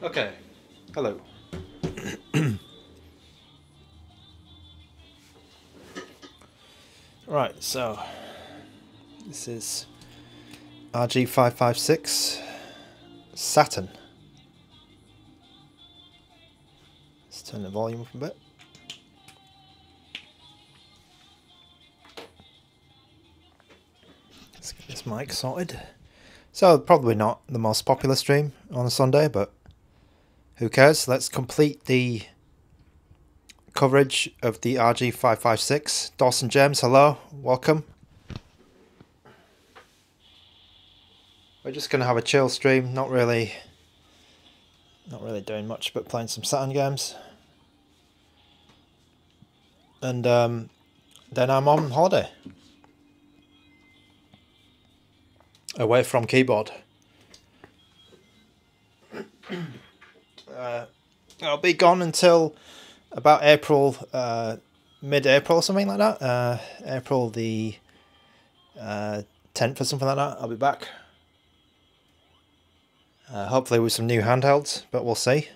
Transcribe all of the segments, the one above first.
Okay. Hello. right, so this is RG556 Saturn. Let's turn the volume up a bit. Let's get this mic sorted. So probably not the most popular stream on a Sunday, but who cares? Let's complete the coverage of the RG556. Dawson James, hello, welcome. We're just going to have a chill stream, not really not really doing much but playing some Saturn games. And um, then I'm on holiday. Away from keyboard. Uh, I'll be gone until about April, uh, mid-April or something like that. Uh, April the uh, 10th or something like that. I'll be back. Uh, hopefully with some new handhelds, but we'll see.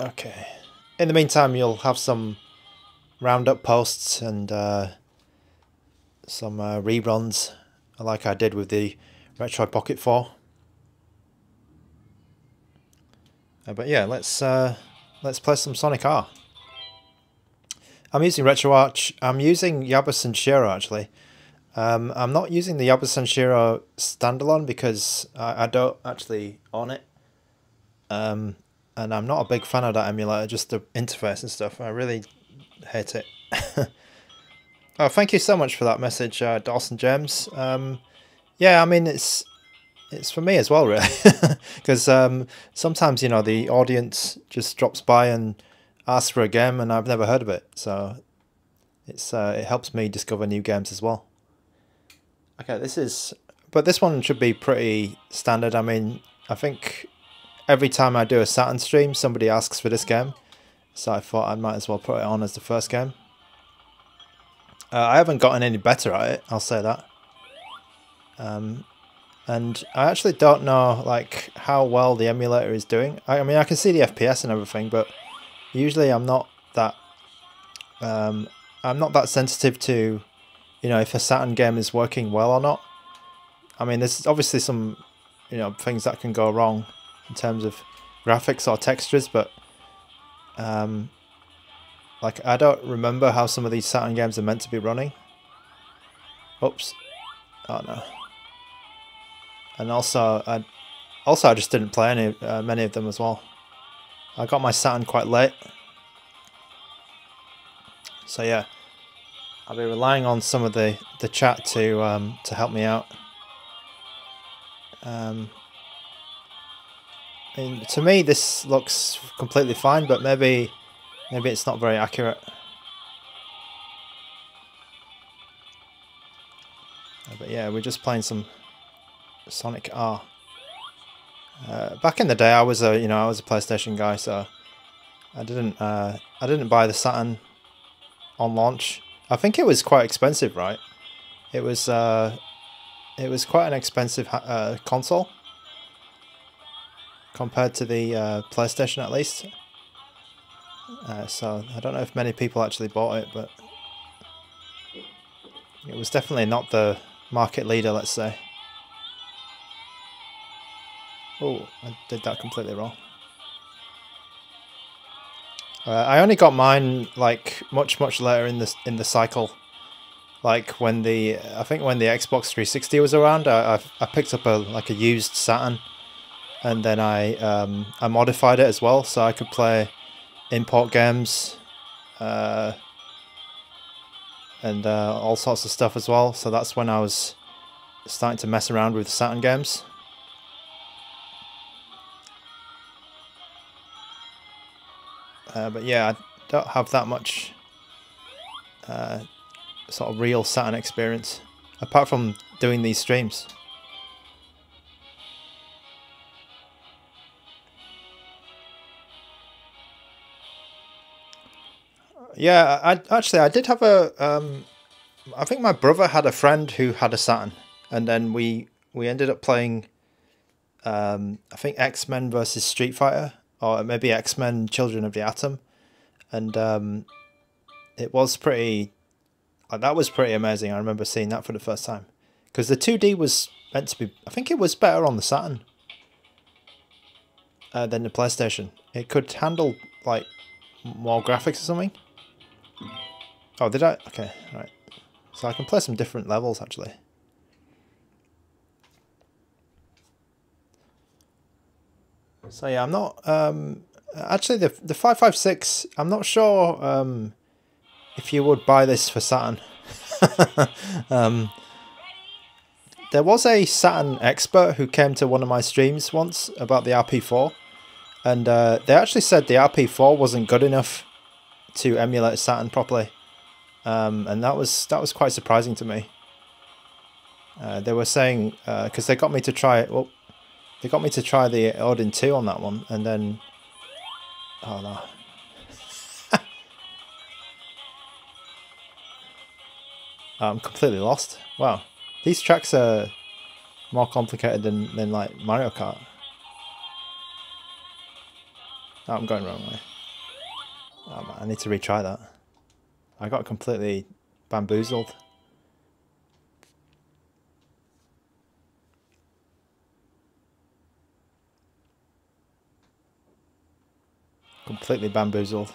Okay. In the meantime, you'll have some roundup posts and uh, some uh, reruns, like I did with the Retroid Pocket 4. Uh, but yeah, let's uh, let's play some Sonic R. I'm using RetroArch. I'm using Yaba Sanshiro actually. Um, I'm not using the Yaba Sanshiro standalone because I, I don't actually own it. Um, and I'm not a big fan of that emulator, just the interface and stuff. I really hate it. oh, thank you so much for that message, uh, Dawson James. Um, yeah, I mean, it's it's for me as well, really, because um, sometimes you know the audience just drops by and asks for a game, and I've never heard of it, so it's uh, it helps me discover new games as well. Okay, this is, but this one should be pretty standard. I mean, I think every time I do a Saturn stream, somebody asks for this game, so I thought I might as well put it on as the first game. Uh, I haven't gotten any better at it, I'll say that. Um, and I actually don't know like how well the emulator is doing. I, I mean, I can see the FPS and everything, but usually I'm not that. Um, I'm not that sensitive to you know, if a Saturn game is working well or not. I mean, there's obviously some, you know, things that can go wrong in terms of graphics or textures, but um, like I don't remember how some of these Saturn games are meant to be running. Oops. Oh no. And also, I also I just didn't play any uh, many of them as well. I got my Saturn quite late. So yeah. I'll be relying on some of the, the chat to um, to help me out. Um, and to me, this looks completely fine, but maybe maybe it's not very accurate. But yeah, we're just playing some Sonic R. Uh, back in the day, I was a you know I was a PlayStation guy, so I didn't uh, I didn't buy the Saturn on launch. I think it was quite expensive, right? It was uh, it was quite an expensive uh, console compared to the uh, PlayStation, at least. Uh, so I don't know if many people actually bought it, but it was definitely not the market leader, let's say. Oh, I did that completely wrong. Uh, I only got mine like much much later in the in the cycle, like when the I think when the Xbox 360 was around, I I, I picked up a like a used Saturn, and then I um, I modified it as well so I could play import games, uh, and uh, all sorts of stuff as well. So that's when I was starting to mess around with Saturn games. Uh, but yeah, I don't have that much uh, sort of real Saturn experience, apart from doing these streams. Yeah, I actually I did have a. Um, I think my brother had a friend who had a Saturn, and then we we ended up playing um, I think X Men versus Street Fighter, or maybe X Men Children of the Atom, and um, it was pretty. Like, that was pretty amazing. I remember seeing that for the first time because the two D was meant to be. I think it was better on the Saturn uh, than the PlayStation. It could handle like more graphics or something. Oh, did I? Okay, right. So I can play some different levels actually. So yeah, I'm not um actually the the 556 I'm not sure um if you would buy this for Saturn. um there was a Saturn expert who came to one of my streams once about the RP4 and uh, they actually said the RP4 wasn't good enough to emulate Saturn properly. Um, and that was that was quite surprising to me. Uh, they were saying because uh, they got me to try it. Well, they got me to try the Odin 2 on that one, and then... Oh, no. I'm completely lost. Wow. These tracks are more complicated than, than like Mario Kart. Oh, I'm going wrong way. Oh, man, I need to retry that. I got completely bamboozled. Completely bamboozled.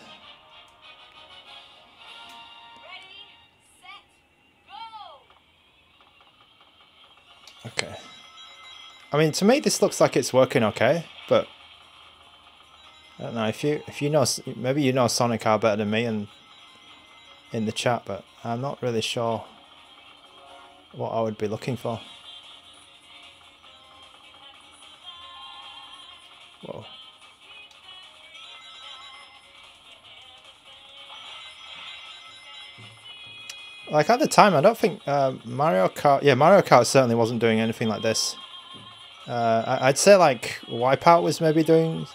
Okay. I mean, to me, this looks like it's working okay, but I don't know if you if you know maybe you know Sonic R better than me and in the chat, but I'm not really sure what I would be looking for. Whoa. Like at the time, I don't think uh, Mario Kart. Yeah, Mario Kart certainly wasn't doing anything like this. Uh, I'd say like Wipeout was maybe doing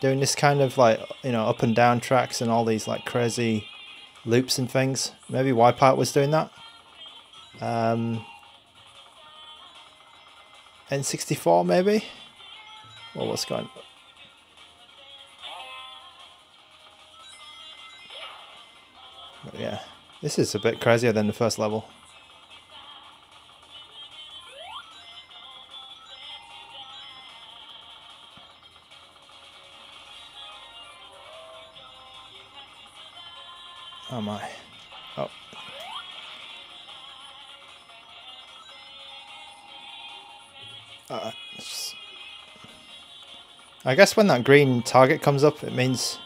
doing this kind of like you know up and down tracks and all these like crazy loops and things. Maybe Wipeout was doing that. Um, N64 maybe. Well, what's going? But yeah. This is a bit crazier than the first level. Oh my. Oh. Uh, I guess when that green target comes up, it means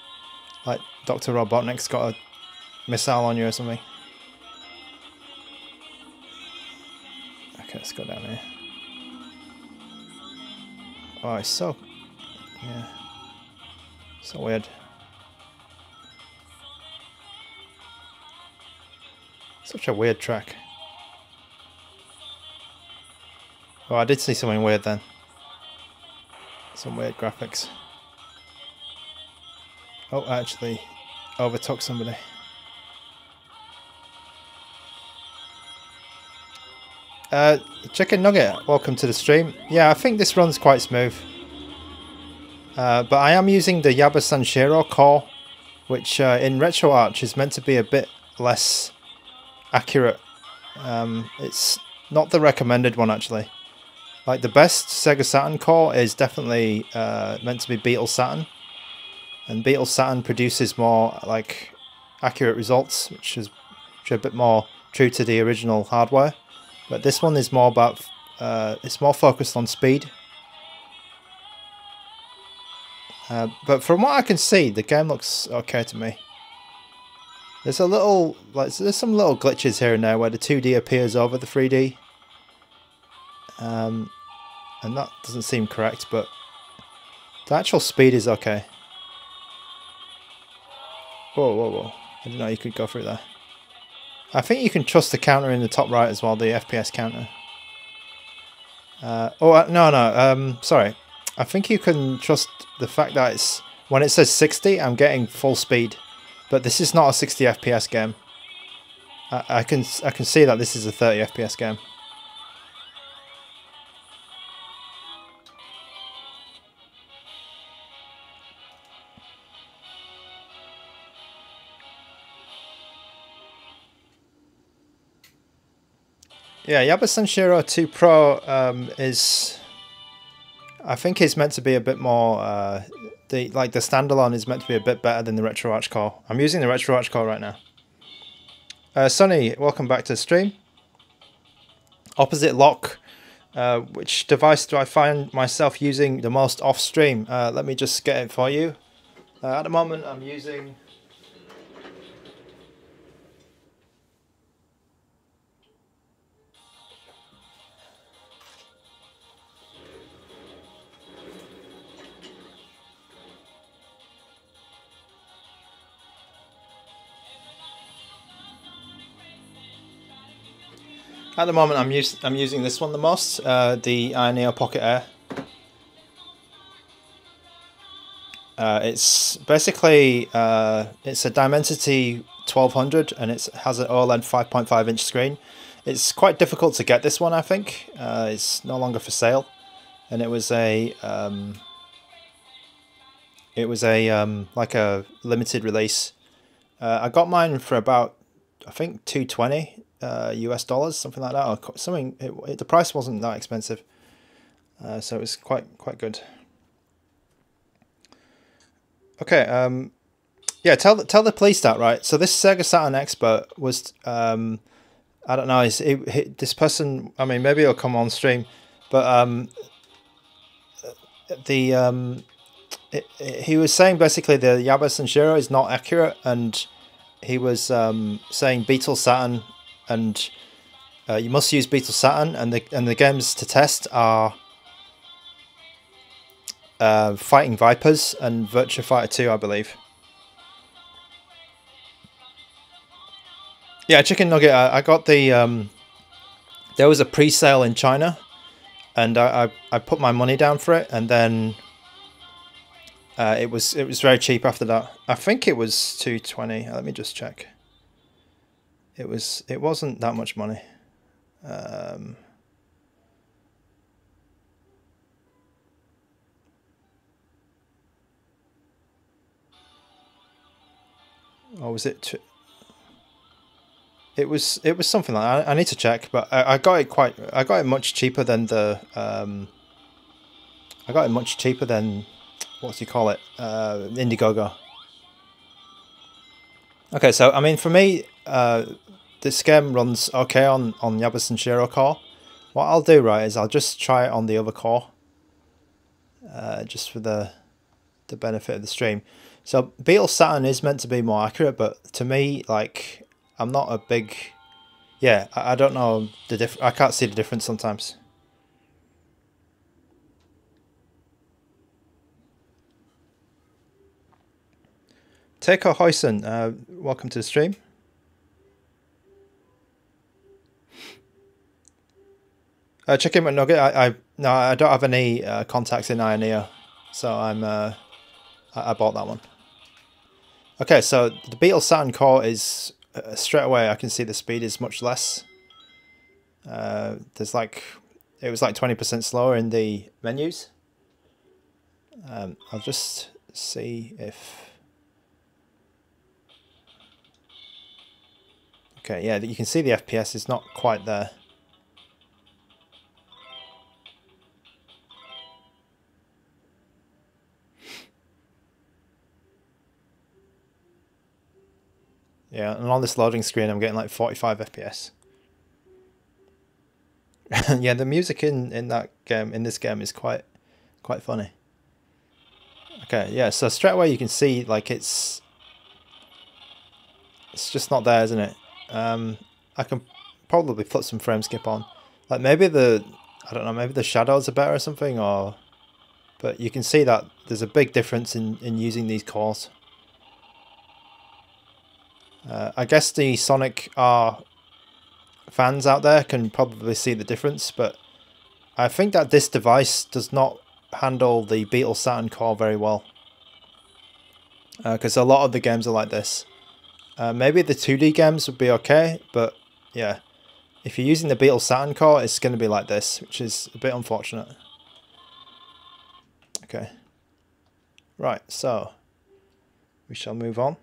like Dr. Robotnik's got a missile on you or something. Okay, let's go down here. Oh, it's so... Yeah. So weird. Such a weird track. Oh, I did see something weird then. Some weird graphics. Oh, actually overtook somebody. Uh, Chicken Nugget, welcome to the stream. Yeah, I think this runs quite smooth. Uh, but I am using the Yaba Sanshiro core, which uh, in RetroArch is meant to be a bit less accurate. Um, it's not the recommended one actually. Like the best Sega Saturn core is definitely uh, meant to be Beetle Saturn. And Beetle Saturn produces more like accurate results, which is, which a bit more true to the original hardware. But this one is more about, uh, it's more focused on speed. Uh, but from what I can see, the game looks okay to me. There's a little, like, there's some little glitches here and there where the 2D appears over the 3D. Um, and that doesn't seem correct, but the actual speed is okay. Whoa, whoa, whoa. I didn't know you could go through there. I think you can trust the counter in the top right as well, the FPS counter. Uh, oh, uh, no, no, um, sorry. I think you can trust the fact that it's, when it says 60, I'm getting full speed. But this is not a 60 FPS game. I, I can I can see that this is a 30 FPS game. Yeah, Yaba Sanshiro 2 Pro um, is, I think, is meant to be a bit more. Uh, the like the standalone is meant to be a bit better than the RetroArch core. I'm using the RetroArch core right now. Uh, Sonny, welcome back to the stream. Opposite lock. Uh, which device do I find myself using the most off stream? Uh, let me just get it for you. Uh, at the moment, I'm using. At the moment, I'm, us I'm using this one the most, uh, the Ayaneo Pocket Air. Uh, it's basically uh, it's a Dimensity 1200 and it has an OLED 5.5 inch screen. It's quite difficult to get this one, I think. Uh, it's no longer for sale, and it was a um, it was a um, like a limited release. Uh, I got mine for about I think 220 uh, US dollars, something like that, or something. It, it, the price wasn't that expensive, uh, so it was quite quite good. Okay, um, yeah, tell the tell the police that right. So this Sega Saturn expert was, um, I don't know, is this person? I mean, maybe it'll come on stream, but um, the um, it, he was saying basically the Yaba Sanshiro is not accurate, and he was um, saying Beetle Saturn and uh, you must use Beetle Saturn, and the and the games to test are uh, Fighting Vipers and Virtua Fighter 2, I believe. Yeah, Chicken Nugget. I, I got the. Um, there was a pre-sale in China, and I, I, I put my money down for it, and then uh, it was it was very cheap after that. I think it was two twenty. Let me just check it was it wasn't that much money. Um, or was it? it was it was something like. I, I need to check, but I, I, got it quite. I got it much cheaper than the. Um, I got it much cheaper than what do you call it? Uh, Indiegogo. Okay, so I mean, for me, uh, this game runs okay on, on Yaba Shiro core. What I'll do, right, is I'll just try it on the other core. Uh, just for the the benefit of the stream. So Beetle Saturn is meant to be more accurate, but to me, like, I'm not a big... Yeah, I, I don't know the diff. I can't see the difference sometimes. Teiko Hoyson, uh, welcome to the stream. Uh, Chicken McNugget, I, I no, I don't have any uh, contacts in Ayaneo, so I'm uh, I, I, bought that one. Okay, so the Beetle Saturn core is uh, straight away. I can see the speed is much less. Uh, there's like it was like twenty percent slower in the menus. Um, I'll just see if. Okay, yeah, you can see the FPS is not quite there. Yeah, and on this loading screen, I'm getting like 45 FPS. yeah, the music in in that game in this game is quite quite funny. Okay, yeah, so straight away you can see like it's it's just not there, isn't it? Um, I can probably put some frame skip on. Like maybe the I don't know, maybe the shadows are better or something, or but you can see that there's a big difference in in using these cores. Uh, I guess the Sonic R fans out there can probably see the difference, but I think that this device does not handle the Beetle Saturn core very well. Because uh, a lot of the games are like this. Uh, maybe the 2D games would be okay, but yeah. If you're using the Beetle Saturn core, it's going to be like this, which is a bit unfortunate. Okay. Right, so we shall move on.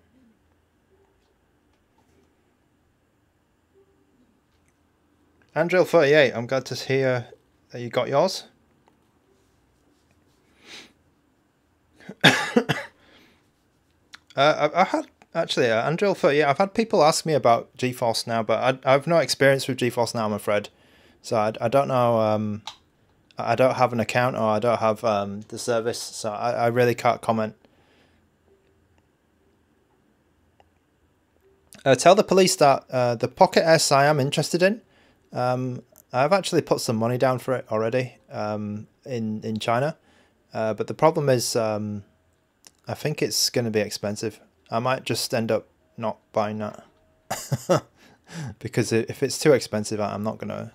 Andril38, I'm glad to hear that you got yours. uh, I've, I've had actually uh, Andril38. I've had people ask me about GeForce now, but I, I've no experience with GeForce now. I'm afraid, so I, I don't know. Um, I don't have an account or I don't have um, the service, so I, I really can't comment. Uh, tell the police that uh, the Pocket S I am interested in. Um, I've actually put some money down for it already um, in in China, uh, but the problem is um, I think it's going to be expensive. I might just end up not buying that because if it's too expensive, I'm not gonna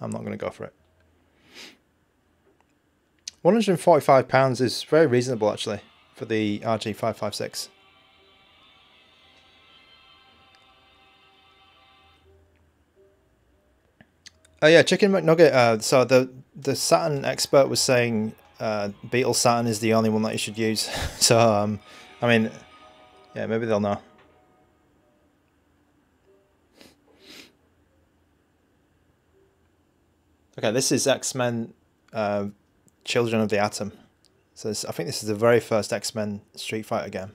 I'm not gonna go for it. One hundred and forty five pounds is very reasonable actually for the RG five five six. Oh yeah, chicken McNugget. Uh, so the the Saturn expert was saying uh, Beetle Saturn is the only one that you should use. so um, I mean, yeah, maybe they'll know. Okay, this is X Men, uh, Children of the Atom. So this, I think this is the very first X Men Street Fighter game.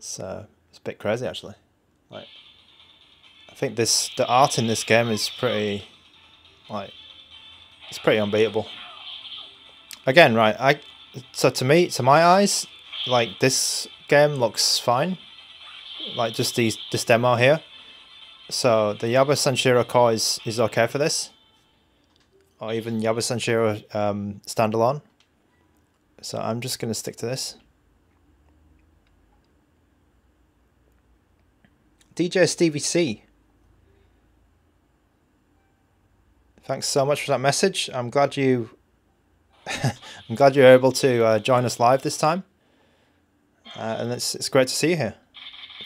It's uh, it's a bit crazy actually. Like, I think this the art in this game is pretty, like, it's pretty unbeatable. Again, right? I so to me, to my eyes, like this game looks fine. Like just these this demo here. So the Yaba Sanshiro core is is okay for this, or even Yaba Sanshiro um, standalone. So I'm just gonna stick to this. DJ Stevie C. Thanks so much for that message. I'm glad you I'm glad you're able to uh, join us live this time. Uh, and it's, it's great to see you here.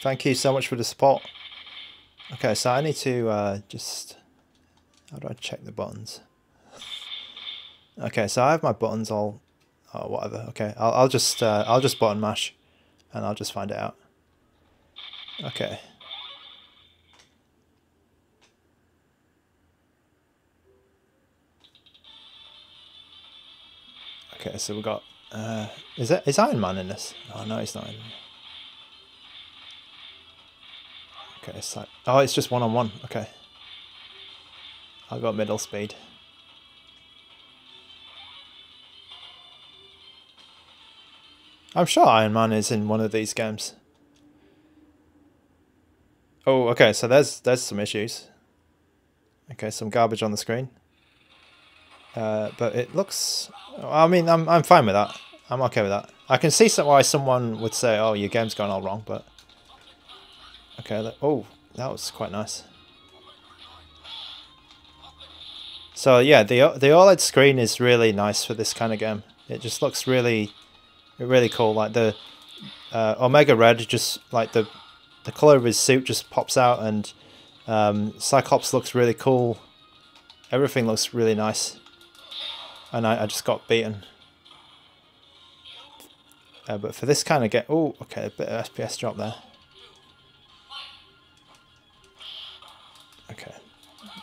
Thank you so much for the support. Okay, so I need to uh, just... How do I check the buttons? Okay, so I have my buttons all... Oh, whatever. Okay, I'll, I'll just uh, I'll just button mash, and I'll just find it out. Okay. Okay, so we've got... Uh, is that is Iron Man in this? Oh, no, he's not in Okay, it's like... Oh, it's just one-on-one. Okay. I'll go middle speed. I'm sure Iron Man is in one of these games. Oh, okay, so there's there's some issues. Okay, some garbage on the screen. Uh, but it looks... I mean, I'm, I'm fine with that. I'm okay with that. I can see why someone would say, oh, your game's gone all wrong, but... Okay, that, oh, that was quite nice. So yeah, the the OLED screen is really nice for this kind of game. It just looks really, really cool. Like the uh, Omega Red, just like the the color of his suit just pops out, and um, Cyclops looks really cool. Everything looks really nice and I, I just got beaten. Uh, but for this kind of get, oh, okay, a bit of FPS drop there. Okay,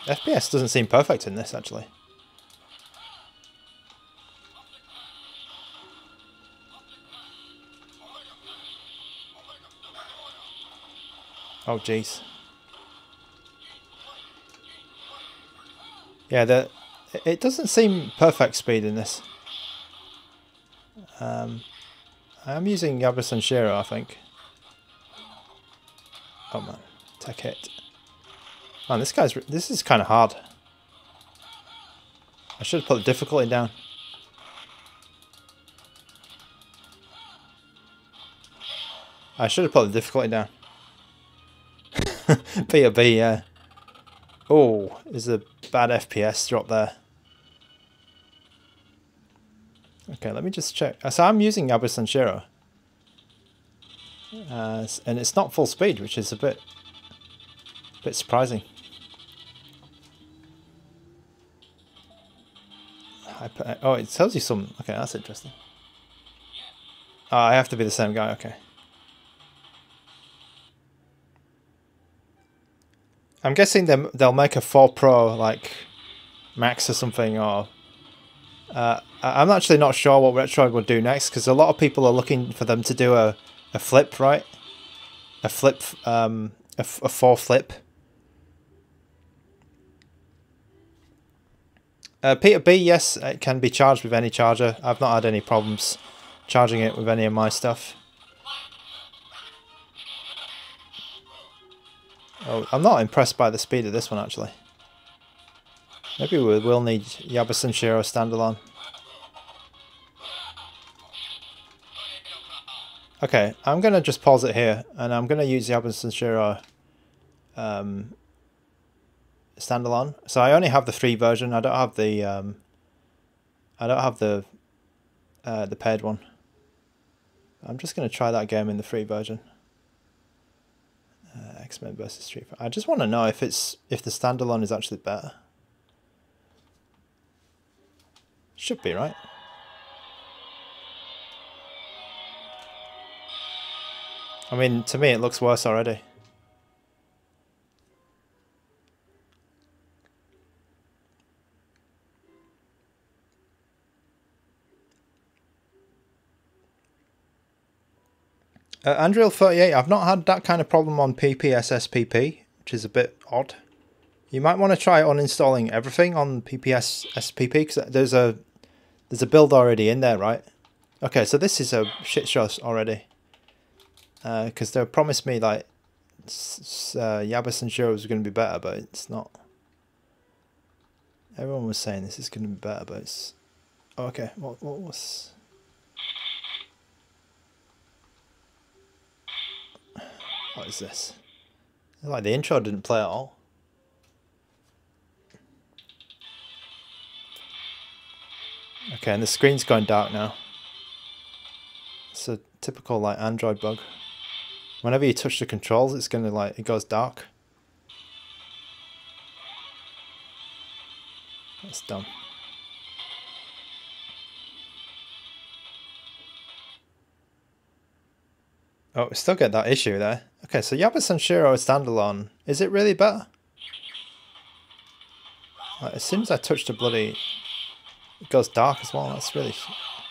FPS doesn't seem perfect in this actually. Oh jeez. Yeah, the it doesn't seem perfect speed in this. Um, I'm using Yaba Sanshiro, I think. Oh man, tech hit. Man, this guy's this is kind of hard. I should have put the difficulty down. I should have put the difficulty down. B or B, yeah. Oh, is a bad FPS drop there. Okay, let me just check. Uh, so I'm using Yaba Sanshiro. Uh, and it's not full speed, which is a bit, a bit surprising. Uh, oh, it tells you some. Okay, that's interesting. Oh, I have to be the same guy. Okay. I'm guessing they they'll make a four pro like max or something or uh, I'm actually not sure what Retroid will do next because a lot of people are looking for them to do a, a flip, right? A flip, um, a, a four flip. Uh, Peter B, yes, it can be charged with any charger. I've not had any problems charging it with any of my stuff. Oh, I'm not impressed by the speed of this one actually. Maybe we will need Yaba Shiro standalone. Okay, I'm going to just pause it here, and I'm going to use Yaba Sanshiro um, standalone. So I only have the free version. I don't have the um, I don't have the uh, the paired one. I'm just going to try that game in the free version. Uh, X Men versus Street. I just want to know if it's if the standalone is actually better. Should be right. I mean, to me, it looks worse already. Uh, Unreal 38, I've not had that kind of problem on PPSSPP, which is a bit odd. You might want to try uninstalling everything on PPSSPP because there's a there's a build already in there, right? Okay, so this is a shit show already. Because uh, they promised me like uh, and Sanshiro was going to be better, but it's not. Everyone was saying this is going to be better, but it's... Oh, okay, what, what was... What is this? Like the intro didn't play at all. Okay, and the screen's going dark now. It's a typical like Android bug. Whenever you touch the controls, it's gonna like it goes dark. That's dumb. Oh, we still get that issue there. Okay, so Yaba Sanshiro standalone. Is it really better? Like, as soon as I touch the bloody... It goes dark as well. That's really...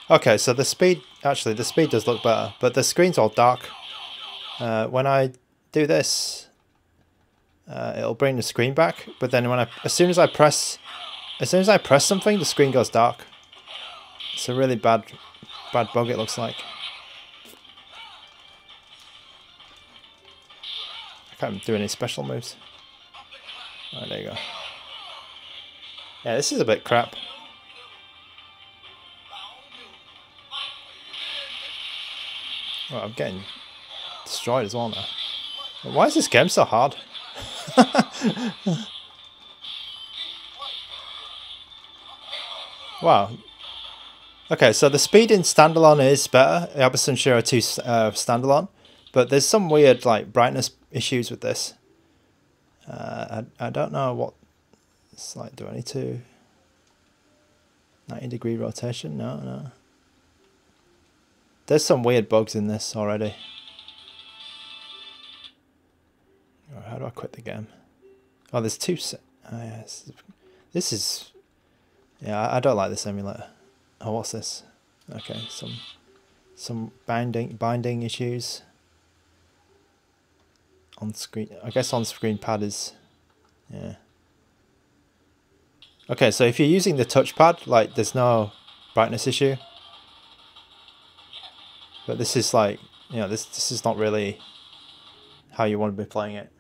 Okay, so the speed... Actually, the speed does look better. But the screen's all dark. Uh, when I do this... Uh, it'll bring the screen back. But then when I... As soon as I press... As soon as I press something, the screen goes dark. It's a really bad... Bad bug it looks like. I can't do any special moves. Oh, there you go. Yeah, this is a bit crap. Well, I'm getting destroyed as well now. Why is this game so hard? wow. Okay, so the speed in standalone is better. Yaba Sanshiro 2 uh, standalone. But there's some weird like brightness issues with this. Uh, I, I don't know what it's like. Do I need to 90 degree rotation? No, no. There's some weird bugs in this already. How do I quit the game? Oh, there's two. Oh, yeah, this is. Yeah, I don't like this emulator. Oh, what's this? Okay, some some binding binding issues on screen. I guess on screen pad is, yeah. Okay, so if you're using the touchpad, like there's no brightness issue. But this is like, you know, this this is not really how you want to be playing it.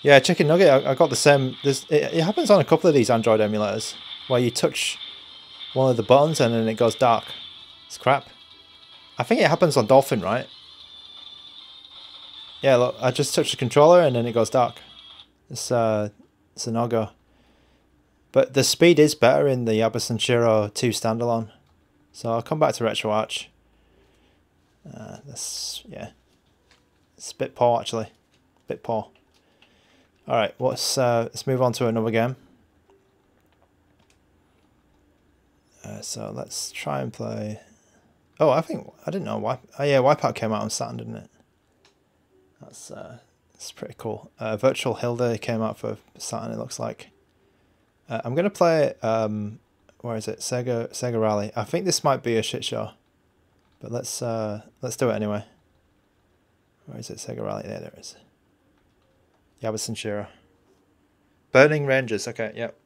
Yeah, Chicken Nugget, I, I got the same. This it, it happens on a couple of these Android emulators where you touch one of the buttons and then it goes dark. It's crap. I think it happens on Dolphin, right? Yeah, look, I just touch the controller and then it goes dark. It's, uh, it's a no-go. But the speed is better in the Yaba Sanshiro 2 standalone. So I'll come back to RetroArch. Uh, that's, yeah. It's a bit poor, actually. A bit poor. Alright, let's, uh, let's move on to another game. Uh, so let's try and play... Oh, I think... I didn't know. Wipe, oh, yeah, Wipeout came out on Saturn, didn't it? That's uh, that's pretty cool. Uh, Virtual Hydlide came out for Saturn. It looks like. Uh, I'm gonna play. Um, where is it? Sega Sega Rally. I think this might be a shit show, but let's uh, let's do it anyway. Where is it? Sega Rally. There, there it is. Yabba Shira. Burning Rangers. Okay. Yep.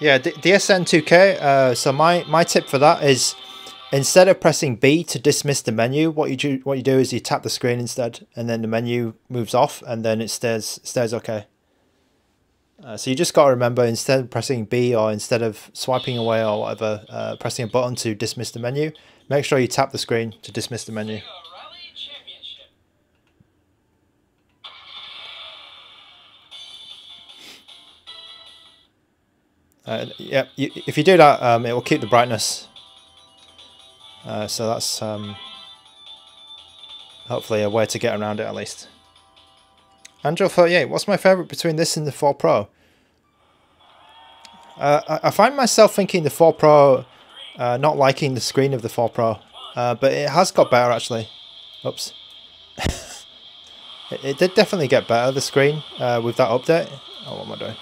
Yeah, DSN 2K. Uh, so my my tip for that is instead of pressing B to dismiss the menu, what you do what you do is you tap the screen instead, and then the menu moves off, and then it stays stays okay. Uh, so you just got to remember instead of pressing B or instead of swiping away or whatever, uh, pressing a button to dismiss the menu, make sure you tap the screen to dismiss the menu. Uh, yeah, you, if you do that, um, it will keep the brightness. Uh, so that's um, hopefully a way to get around it at least. Angel38, what's my favourite between this and the 4 Pro? Uh, I, I, find myself thinking the 4 Pro, uh, not liking the screen of the 4 Pro, uh, but it has got better actually. Oops. it, it, did definitely get better, the screen, uh, with that update. Oh, what am I doing?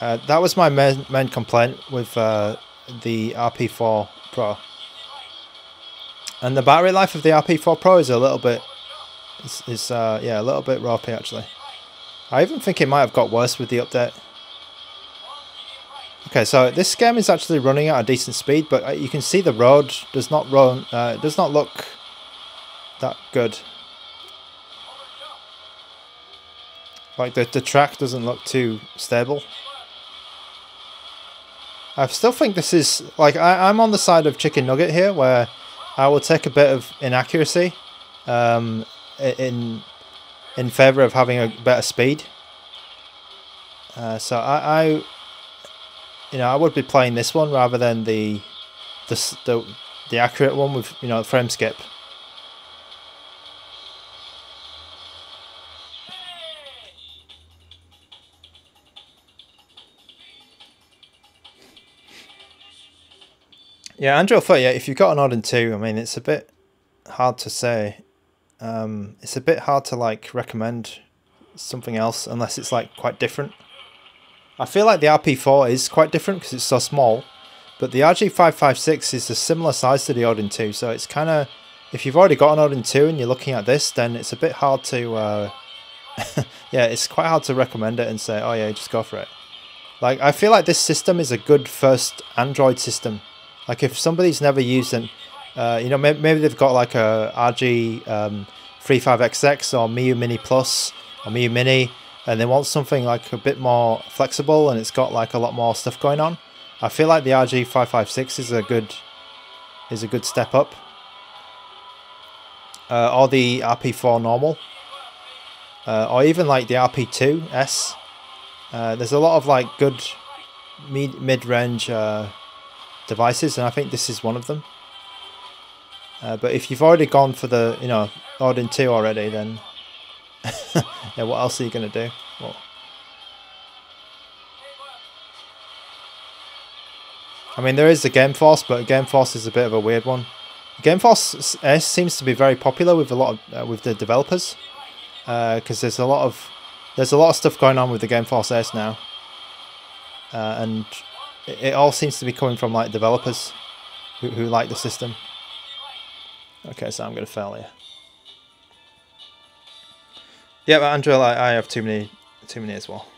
Uh, that was my main, main complaint with uh, the RP4 Pro. And the battery life of the RP4 Pro is a little bit, is, uh, yeah, a little bit ropey actually. I even think it might have got worse with the update. Okay, so this game is actually running at a decent speed, but uh, you can see the road does not run, uh, does not look that good. Like the, the track doesn't look too stable. I still think this is like I, am on the side of chicken nugget here, where I will take a bit of inaccuracy um, in in favor of having a better speed. Uh, so I, I, you know, I would be playing this one rather than the the the, the accurate one with you know frame skip. Yeah, thought, yeah, if you've got an Odin 2, I mean, it's a bit hard to say. Um, it's a bit hard to like recommend something else unless it's like quite different. I feel like the RP4 is quite different because it's so small, but the RG556 is a similar size to the Odin 2, so it's kind of, if you've already got an Odin 2 and you're looking at this, then it's a bit hard to, uh, yeah, it's quite hard to recommend it and say, oh yeah, just go for it. Like, I feel like this system is a good first Android system like if somebody's never used it, uh, you know, maybe, maybe, they've got like a RG um, 35XX or Miyoo Mini Plus or Miyoo Mini, and they want something like a bit more flexible and it's got like a lot more stuff going on. I feel like the RG 556 is a good is a good step up. Uh, or the RP4 normal, uh, or even like the RP2S. Uh, there's a lot of like good mid mid range uh, devices, and I think this is one of them. Uh, but if you've already gone for the, you know, Odin 2 already, then yeah, what else are you going to do? Well, I mean, there is the Game Force, but Game Force is a bit of a weird one. Game Force S seems to be very popular with a lot of uh, with the developers because uh, there's a lot of there's a lot of stuff going on with the Game Force S now, uh, and it all seems to be coming from like developers who, who like the system. Okay, so I'm going to fail here. Yeah, but Andrew, I, I have too many, too many as well.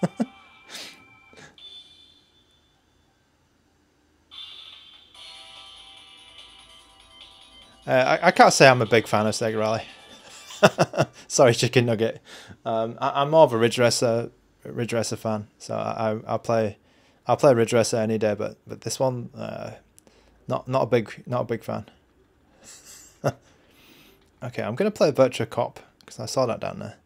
uh, I, I can't say I'm a big fan of Sega Rally. Sorry, chicken nugget. Um, I, am more of a Ridge Racer, Ridge Racer fan, so I, I will play, I'll play Ridge Racer any day. But but this one, uh, not not a big not a big fan. okay, I'm gonna play Virtua Cop because I saw that down there.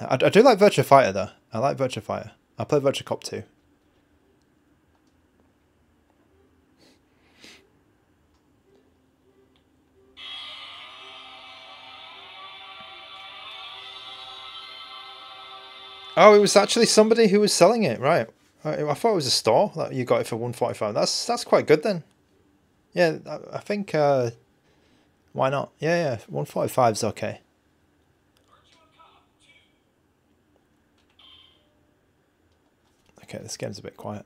I, I do like Virtua Fighter though. I like Virtua Fighter. I play Virtua Cop too. Oh, it was actually somebody who was selling it, right? I, I thought it was a store that you got it for one forty five. That's that's quite good then. Yeah, I, I think. Uh, why not? Yeah, yeah, one forty five is okay. Okay, this game's a bit quiet.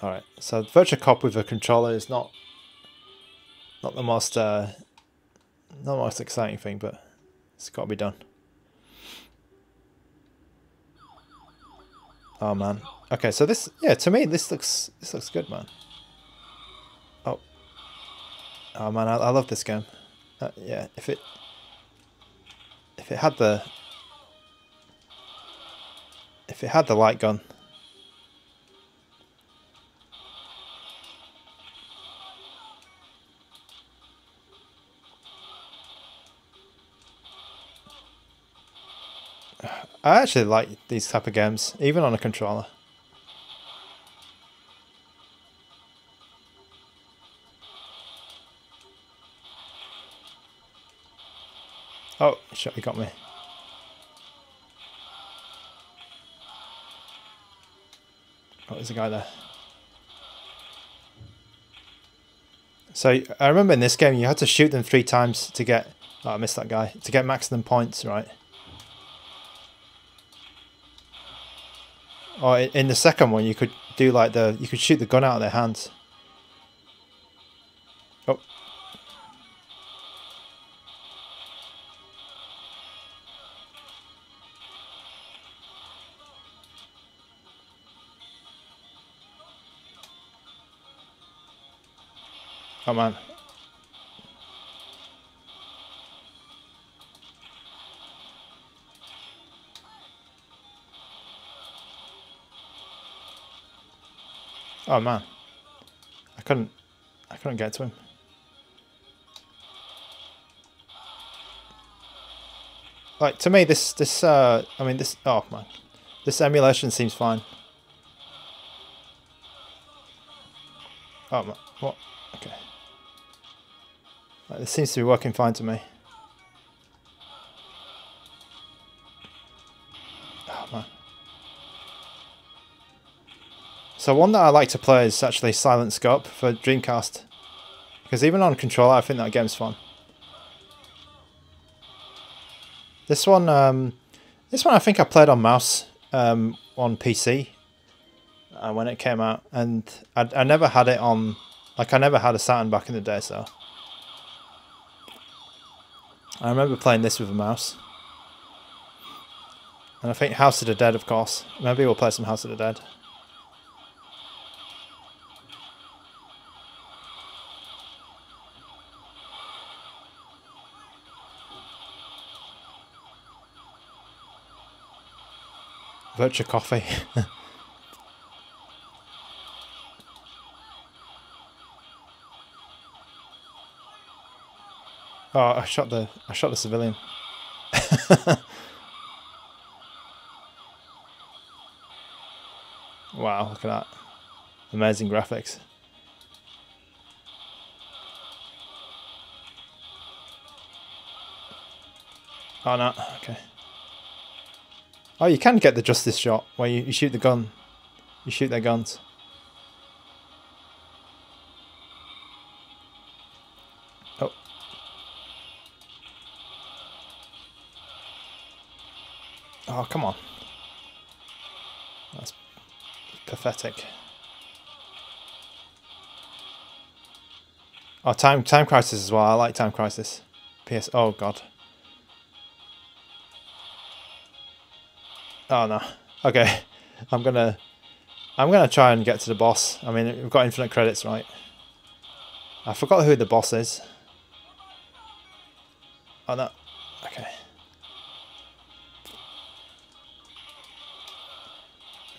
Alright, so Virtua Cop with a controller is not not the most uh, not the most exciting thing, but it's got to be done. Oh man. Okay, so this yeah, to me this looks this looks good, man. Oh. Oh man, I, I love this game. Uh, yeah, if it if it had the if it had the light gun I actually like these type of games, even on a controller. Oh, shit, he got me. Oh, there's a guy there. So I remember in this game you had to shoot them three times to get... Oh, I missed that guy. To get maximum points, right? Or in the second one, you could do like the you could shoot the gun out of their hands. Oh. Oh man, Oh man. I couldn't I couldn't get to him. Like to me this this uh I mean this oh man. This emulation seems fine. Oh man, what? Okay. Like, this seems to be working fine to me. So one that I like to play is actually Silent Scope for Dreamcast. Because even on controller, I think that game's fun. This one, um, this one I think I played on mouse um, on PC uh, when it came out, and I, I never had it on, like I never had a Saturn back in the day, so I remember playing this with a mouse. And I think House of the Dead, of course. Maybe we'll play some House of the Dead. Virtua Coffee. oh, I shot the I shot the civilian. wow, look at that. Amazing graphics. Oh no, okay. Oh, you can get the justice shot where you, you shoot the gun. You shoot their guns. Oh. Oh, come on. That's pathetic. Oh, Time Time Crisis as well. I like Time Crisis. PS. Oh, God. Oh no. Okay. I'm gonna I'm gonna try and get to the boss. I mean we've got infinite credits, right? I forgot who the boss is. Oh no. Okay.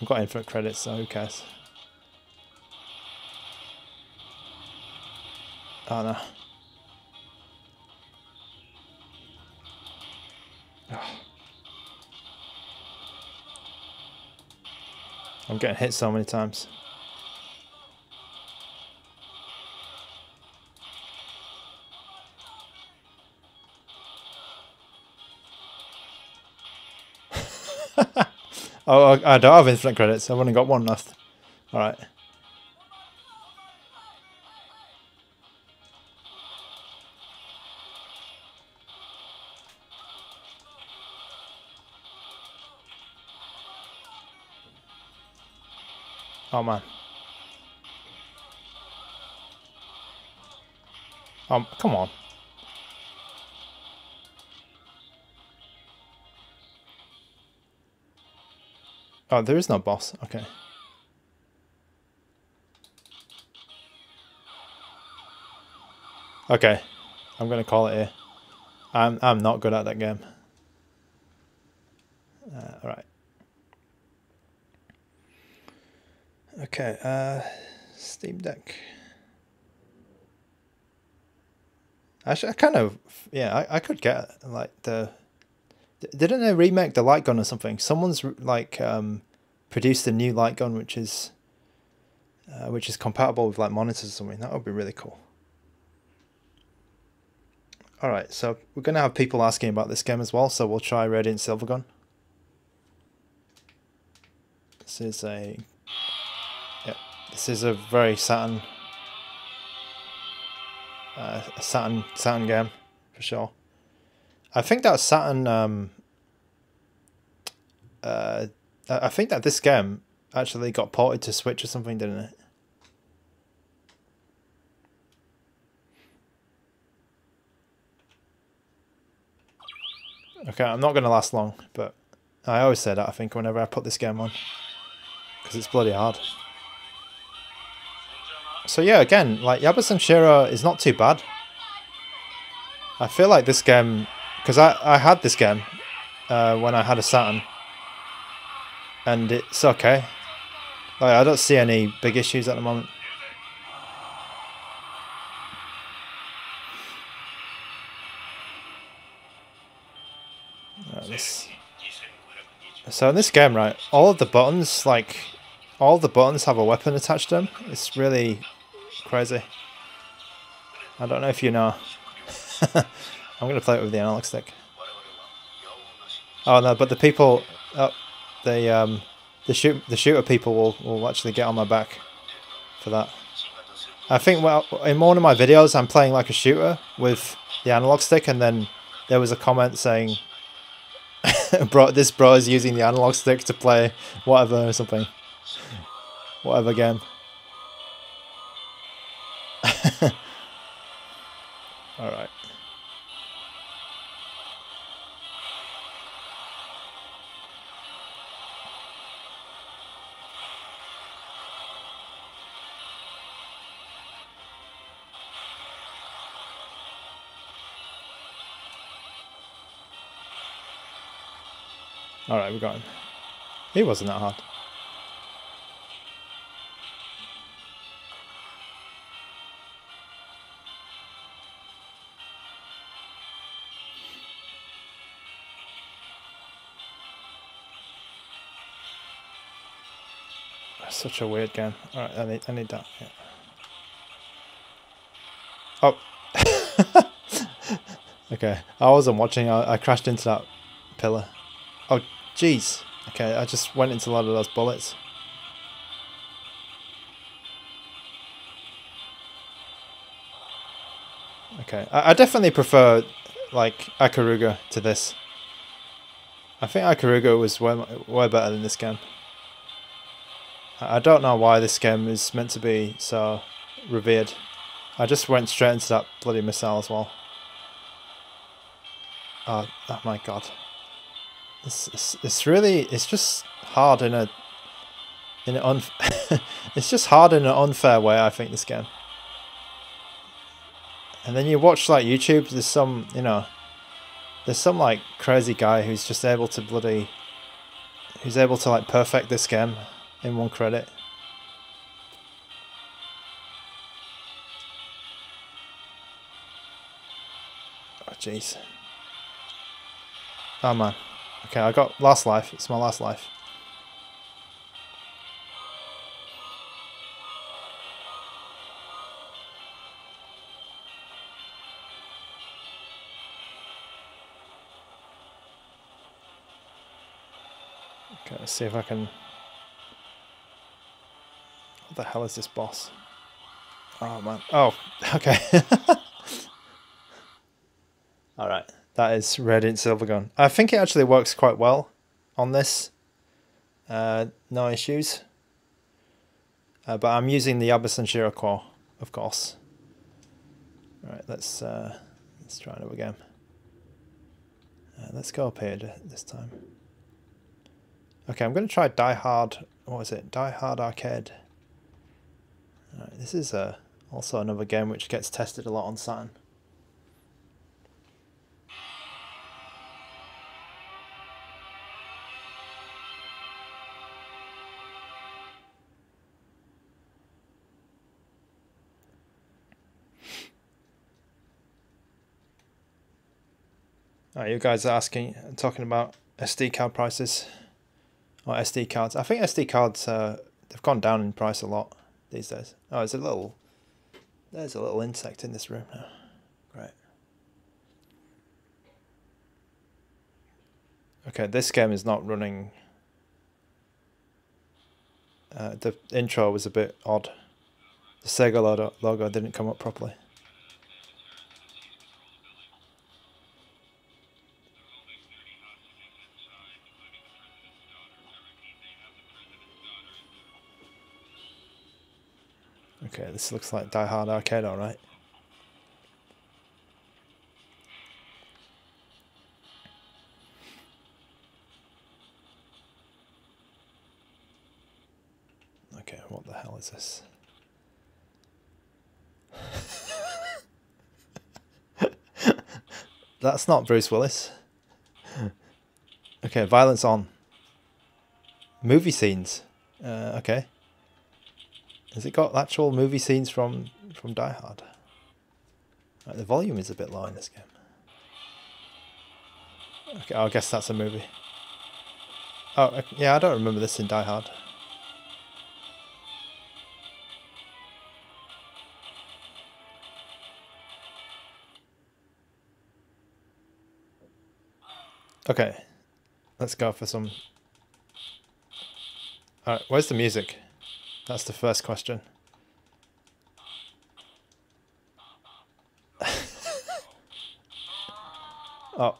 I've got infinite credits, so who cares? Oh no. I'm getting hit so many times. oh, I don't have infinite credits. I've only got one left. All right. Oh man. Um, come on. Oh, there is no boss. Okay. Okay. I'm gonna call it here. I'm I'm not good at that game. Uh, all Okay. Uh, Steam Deck. Actually, I kind of yeah. I, I could get like the didn't they remake the light gun or something? Someone's like um, produced a new light gun which is uh, which is compatible with like monitors or something. That would be really cool. All right, so we're gonna have people asking about this game as well, so we'll try Radiant Silvergun. This is a this is a very Saturn uh, a Saturn Saturn game for sure. I think that Saturn. Um, uh, I think that this game actually got ported to Switch or something, didn't it? Okay, I'm not going to last long, but I always say that, I think, whenever I put this game on. Because it's bloody hard. So yeah, again, like Yaba Shiro is not too bad. I feel like this game because I, I had this game uh, when I had a Saturn and it's okay. Like, I don't see any big issues at the moment. Right, this. So in this game, right, all of the buttons, like, all the buttons have a weapon attached to them. It's really crazy. I don't know if you know. I'm going to play it with the analog stick. Oh no, but the people, oh, the um, the shoot the shooter people will will actually get on my back for that. I think well in one of my videos I'm playing like a shooter with the analog stick, and then there was a comment saying, "Bro, this bro is using the analog stick to play whatever or something, whatever game." All right. Alright, we got him. It wasn't that hard. Such a weird game. Alright, I need, I need that. Yeah. Oh. okay, I wasn't watching. I, I crashed into that pillar. Oh, jeez. Okay, I just went into a lot of those bullets. Okay, I, I definitely prefer, like, Ikaruga to this. I think Ikaruga was way, way better than this game. I don't know why this game is meant to be so revered. I just went straight into that bloody missile as well. Oh, oh my god. It's, it's, it's really it's just hard in a in an it's just hard in an unfair way I think this game. And then you watch like YouTube there's some you know there's some like crazy guy who's just able to bloody who's able to like perfect this game in one credit. Oh jeez. Oh man. Okay, I got last life. It's my last life. Okay, let's see if I can... The hell is this boss? Oh, man. Oh, okay. Alright, that is Radiant Silvergun. I think it actually works quite well on this. Uh, no issues. Uh, but I'm using the Yaba Sanshiro core, of course. Alright, let's, uh, let's try it again. Uh, let's go up here this time. Okay, I'm going to try Die Hard. What is it? Die Hard Arcade. Right, this is uh, also another game which gets tested a lot on Saturn. Oh, you guys are asking, talking about SD card prices or SD cards. I think SD cards uh, they've gone down in price a lot these days. Oh, there's a little there's a little insect in this room now. Great. Okay, this game is not running. Uh, the intro was a bit odd. The Sega logo, logo didn't come up properly. Okay, this looks like Die Hard Arcade, alright. Okay, what the hell is this? That's not Bruce Willis. Okay, violence on. Movie scenes. Uh, okay. Has it got actual movie scenes from from Die Hard? The volume is a bit low in this game. Okay, I guess that's a movie. Oh, yeah, I don't remember this in Die Hard. Okay, let's go for some... Alright, where's the music? That's the first question. oh.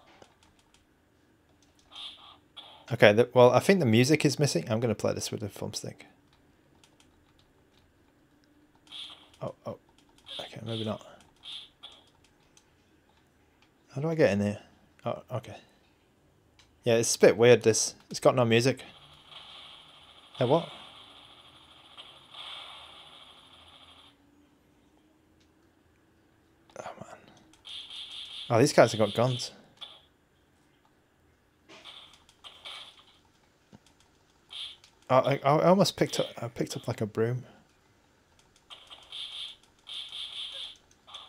Okay, the, well, I think the music is missing. I'm going to play this with the thumbstick. Oh, oh. Okay, maybe not. How do I get in here? Oh, okay. Yeah, it's a bit weird, this. It's got no music. Hey, what? Oh, these guys have got guns. Oh, I, I almost picked up. I picked up like a broom.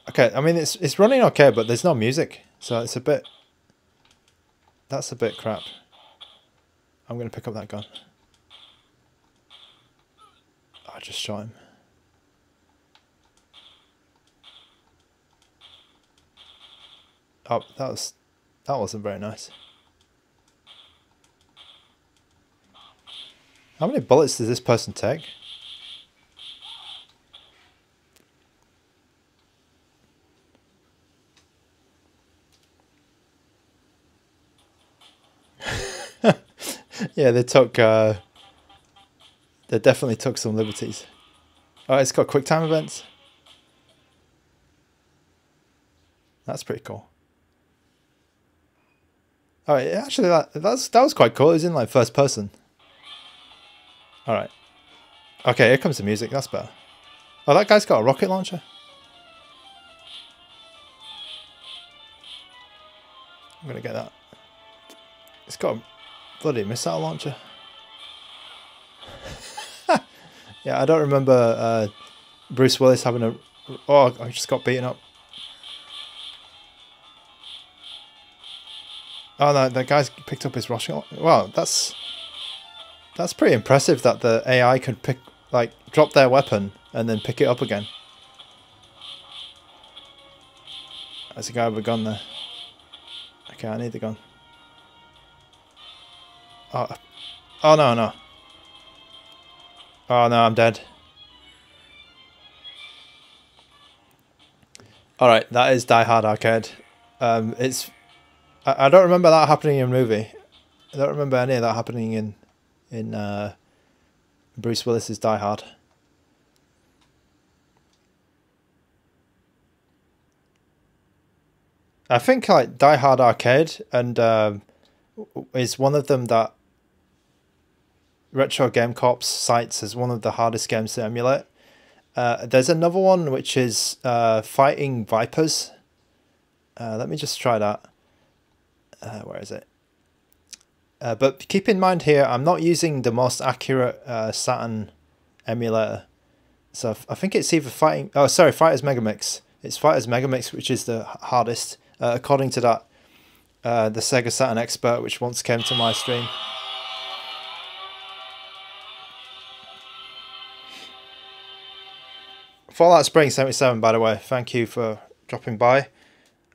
Okay, I mean it's it's running okay, but there's no music, so it's a bit. That's a bit crap. I'm gonna pick up that gun. I just shot him. Oh, that was that wasn't very nice. How many bullets does this person take? yeah, they took. Uh, they definitely took some liberties. Oh, it's got quick time events. That's pretty cool. All right, actually, that that's that was quite cool. It was in like first person. All right. Okay, here comes the music. That's better. Oh, that guy's got a rocket launcher. I'm gonna get that. It's got a bloody missile launcher. yeah, I don't remember uh, Bruce Willis having a. Oh, I just got beaten up. Oh no, the guy's picked up his rushing. Well, that's that's pretty impressive that the AI could pick like drop their weapon and then pick it up again. There's a guy with a gun there. Okay, I need the gun. Oh, Oh no, no. Oh no, I'm dead. Alright, that is Die Hard Arcade. Um, it's... I, I don't remember that happening in a movie. I don't remember any of that happening in in uh, Bruce Willis's Die Hard. I think like Die Hard Arcade and um, is one of them that Retro Game Corps cites as one of the hardest games to emulate. Uh, there's another one which is uh, Fighting Vipers. Uh, let me just try that. Uh, where is it? Uh, but keep in mind here, I'm not using the most accurate uh, Saturn emulator. So I think it's either Fighting... Oh, sorry, Fighters Megamix. It's Fighters Megamix, which is the hardest. Uh, according to that, uh, the Sega Saturn expert, which once came to my stream. Fallout Spring 77, by the way, thank you for dropping by.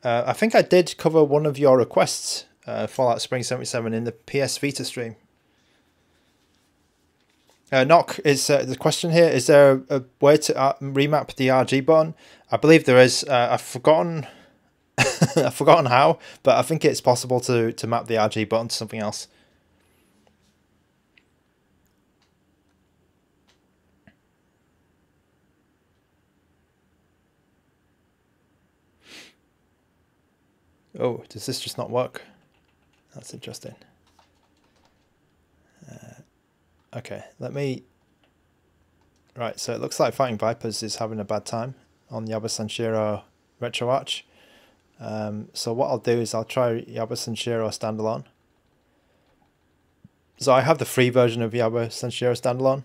Uh, I think I did cover one of your requests, uh, Fallout Spring 77, in the PS Vita stream. Uh, Knock is uh, the question here. Is there a, way to uh, remap the RG button? I believe there is. Uh, I've forgotten I've forgotten how, but I think it's possible to, to map the RG button to something else. Oh, does this just not work? That's interesting. Uh, okay, let me... Right, so it looks like Fighting Vipers is having a bad time on Yaba Sanshiro RetroArch. Um, so what I'll do is I'll try Yaba Sanshiro standalone. So I have the free version of Yaba Sanshiro standalone.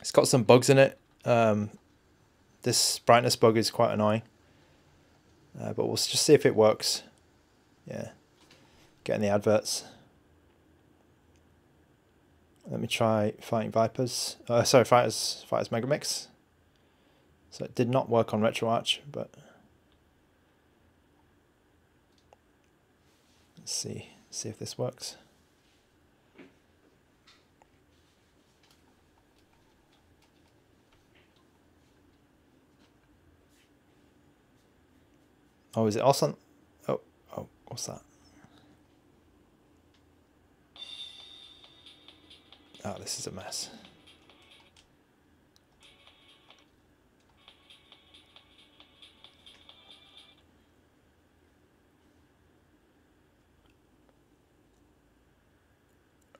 It's got some bugs in it. Um, this brightness bug is quite annoying. Uh, but we'll just see if it works. Yeah, getting the adverts. Let me try Fighting Vipers. Uh, sorry, Fighters, Fighters Megamix. So it did not work on RetroArch, but Let's see, see if this works. Oh, is it also? Oh, oh, what's that? Oh, this is a mess.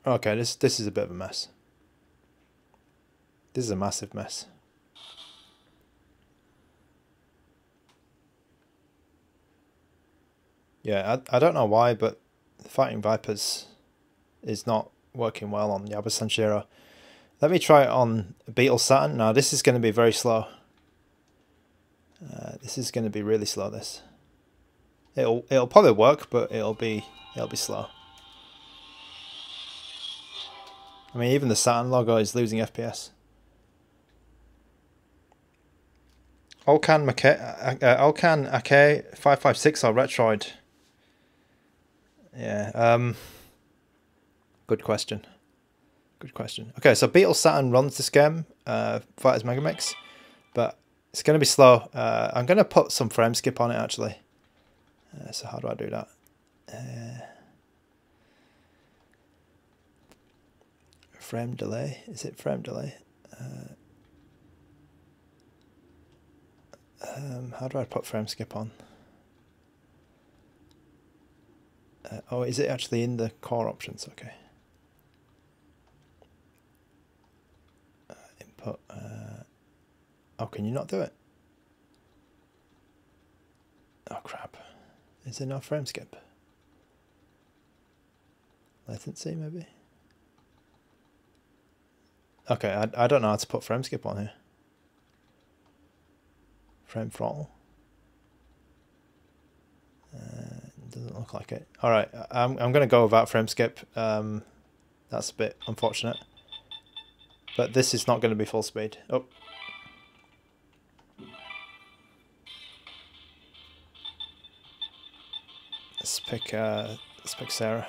Okay, this this is a bit of a mess. This is a massive mess. Yeah, I, I don't know why, but Fighting Vipers is not working well on Yaba Sanshiro. Let me try it on Beetle Saturn. Now, this is going to be very slow. Uh, this is going to be really slow, this. It'll, it'll probably work, but it'll be, it'll be slow. I mean, even the Saturn logo is losing FPS. Alcan Ake, uh, Alcan Ake 556 or Retroid? Yeah, um, good question. Good question. Okay, so Beetle Saturn runs this game, uh, Fighters Megamix, but it's going to be slow. Uh, I'm going to put some frame skip on it actually. Uh, so how do I do that? Uh, frame delay. Is it frame delay? Uh, um, how do I put frame skip on? Uh, oh, is it actually in the core options? Okay. Uh, input. Uh, oh, can you not do it? Oh crap. Is there no frame skip? Latency maybe? Okay, I, I don't know how to put frame skip on here. Frame throttle. Uh, doesn't look like it. All right, I'm, I'm going to go without frame skip. Um, that's a bit unfortunate. But this is not going to be full speed. Oh. Let's pick, uh, let's pick Sarah.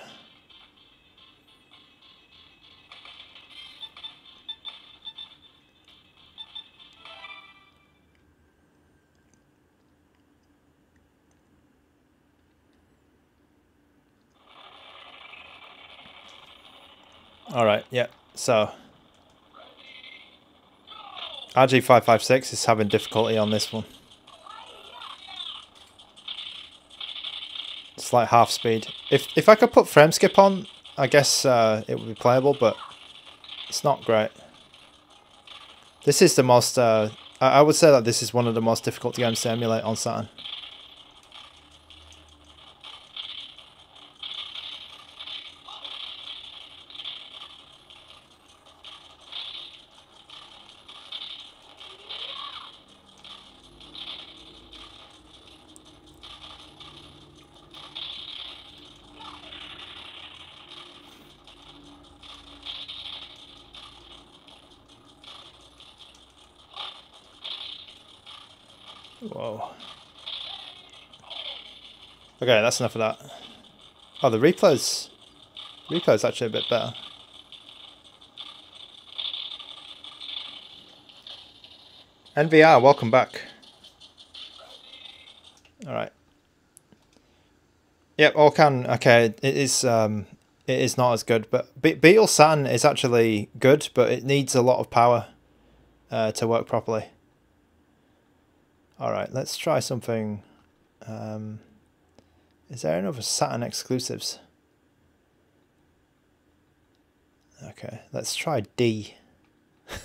All right, yeah. So RG556 is having difficulty on this one. It's like half speed. If if I could put frame skip on, I guess uh, it would be playable, but it's not great. This is the most, uh, I would say that this is one of the most difficult games to emulate on Saturn. Whoa. Okay, that's enough of that. Oh, the replay's replay's actually a bit better. NVR, welcome back. All right. Yep, all can. Okay, it is. Um, it is not as good, but Be Beetle Saturn is actually good, but it needs a lot of power uh, to work properly. All right, let's try something. Um, is there another Saturn exclusives? Okay, let's try D.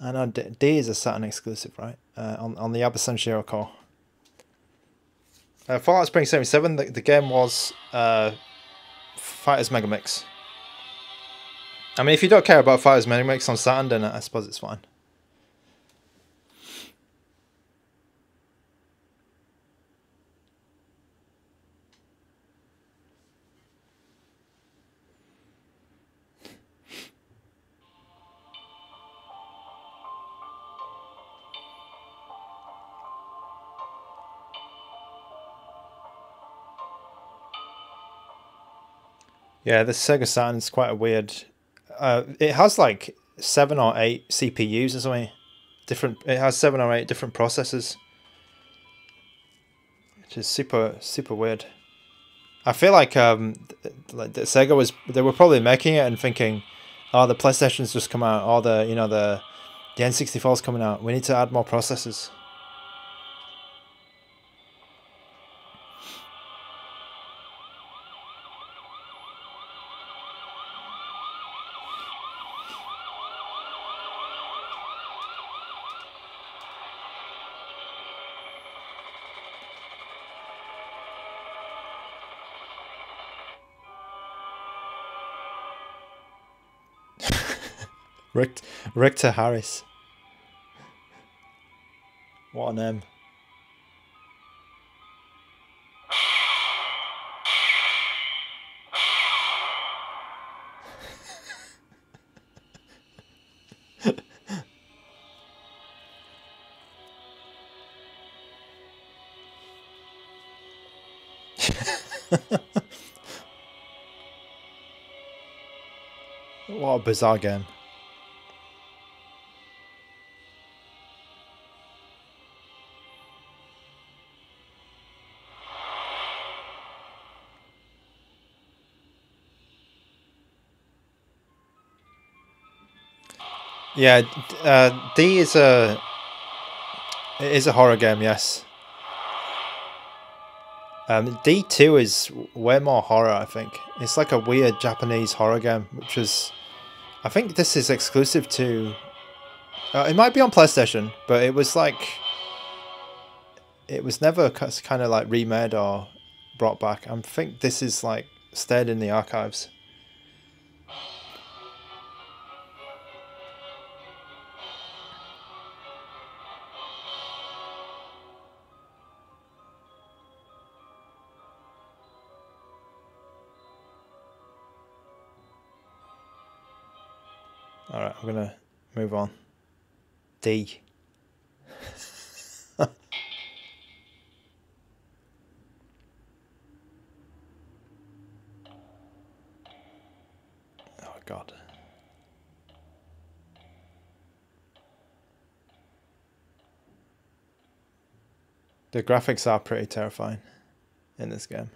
I know D, D is a Saturn exclusive, right? Uh, on, on the Yaba Sanshiro core. Uh, Fallout Spring 77, the, the game was uh, Fighters Megamix. I mean, if you don't care about Fighters Megamix on Saturn, then I suppose it's fine. Yeah, the Sega Saturn is quite a weird. Uh, it has like seven or eight CPUs or something. Different. It has seven or eight different processors, which is super super weird. I feel like um, like Sega was they were probably making it and thinking, oh, the PlayStation's just come out, or the you know the the N64's coming out. We need to add more processors. Richt, Richter Harris. What a name. what a bizarre game. Yeah, uh, D is a it is a horror game. Yes. Um, D two is way more horror. I think it's like a weird Japanese horror game, which is, I think this is exclusive to. Uh, it might be on PlayStation, but it was like. It was never kind of like remade or brought back. I think this is like stayed in the archives. I'm going to move on. D. oh, God. The graphics are pretty terrifying in this game.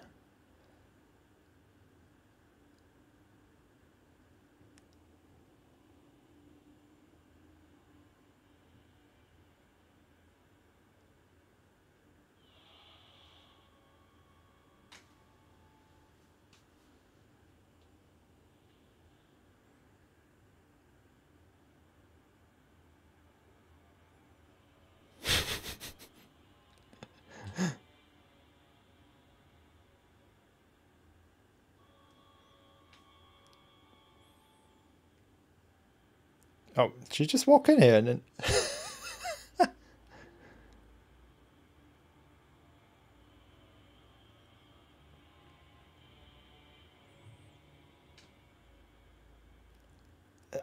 Did you just walk in here and then...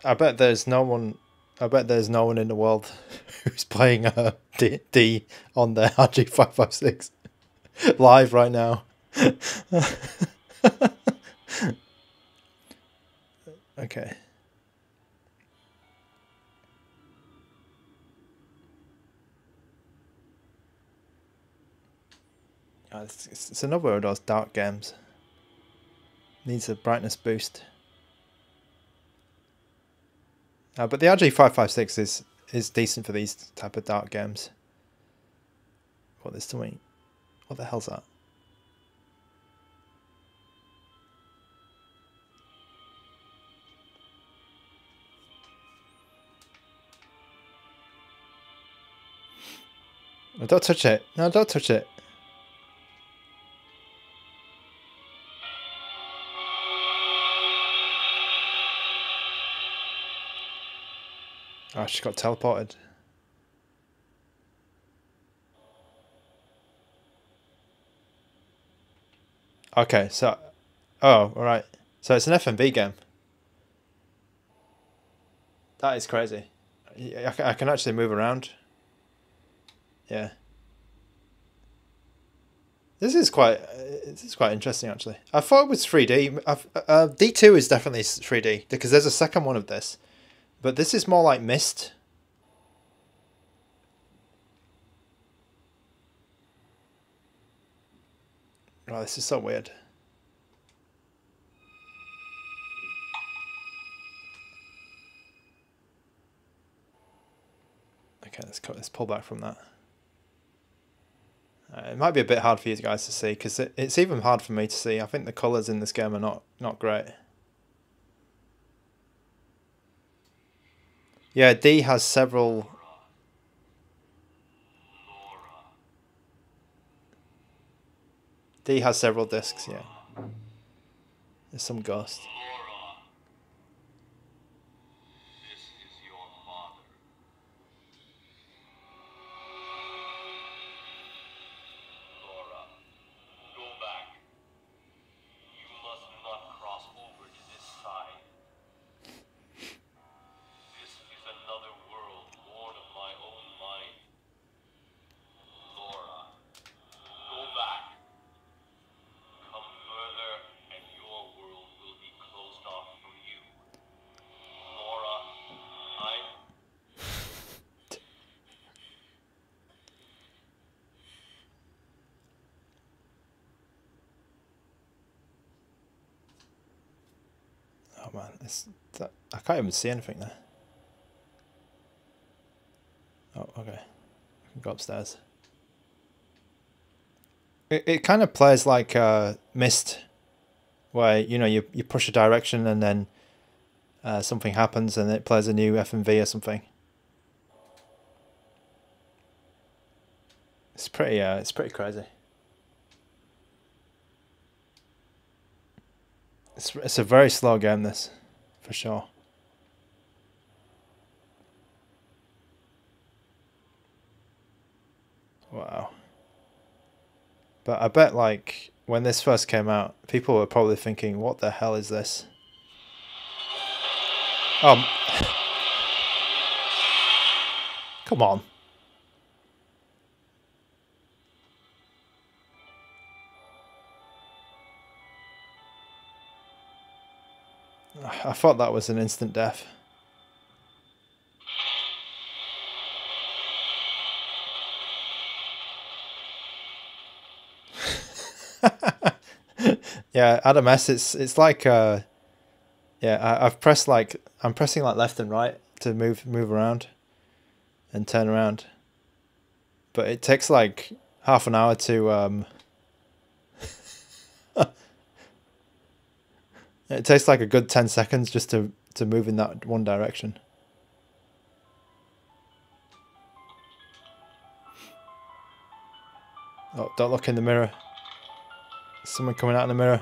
I bet there's no one. I bet there's no one in the world who's playing a D, D on their RG five five six live right now. okay. Oh, it's, it's another of those dark games. Needs a brightness boost. Uh, but the RG556 is is decent for these type of dark games. What there's something what the hell's that? Don't touch it. No, don't touch it. Oh, she got teleported. Okay, so... Oh, alright. So it's an FMV game. That is crazy. I can actually move around. Yeah. This is quite this is quite interesting actually. I thought it was 3D. Uh, D2 is definitely 3D because there's a second one of this. But this is more like Myst. Oh, this is so weird. Okay, let's, let's pull back from that. Uh, it might be a bit hard for you guys to see because it, it's even hard for me to see. I think the colours in this game are not, not great. Yeah, D has several. D has several discs, yeah. There's some ghost. Man. It's that, I can't even see anything there. Oh, okay. I can go upstairs. It, it kind of plays like uh, Myst, where, you know, you, you push a direction and then uh, something happens and it plays a new FMV or something. It's pretty, uh, it's pretty crazy. It's, it's a very slow game, this, for sure. Wow. But I bet, like, when this first came out, people were probably thinking, what the hell is this? Um. Come on. I thought that was an instant death. yeah, Adam S. It's it's like uh, yeah. I, I've pressed like I'm pressing like left and right to move move around, and turn around. But it takes like half an hour to um, It takes like a good 10 seconds just to, to move in that one direction. Oh, don't look in the mirror. There's someone coming out in the mirror.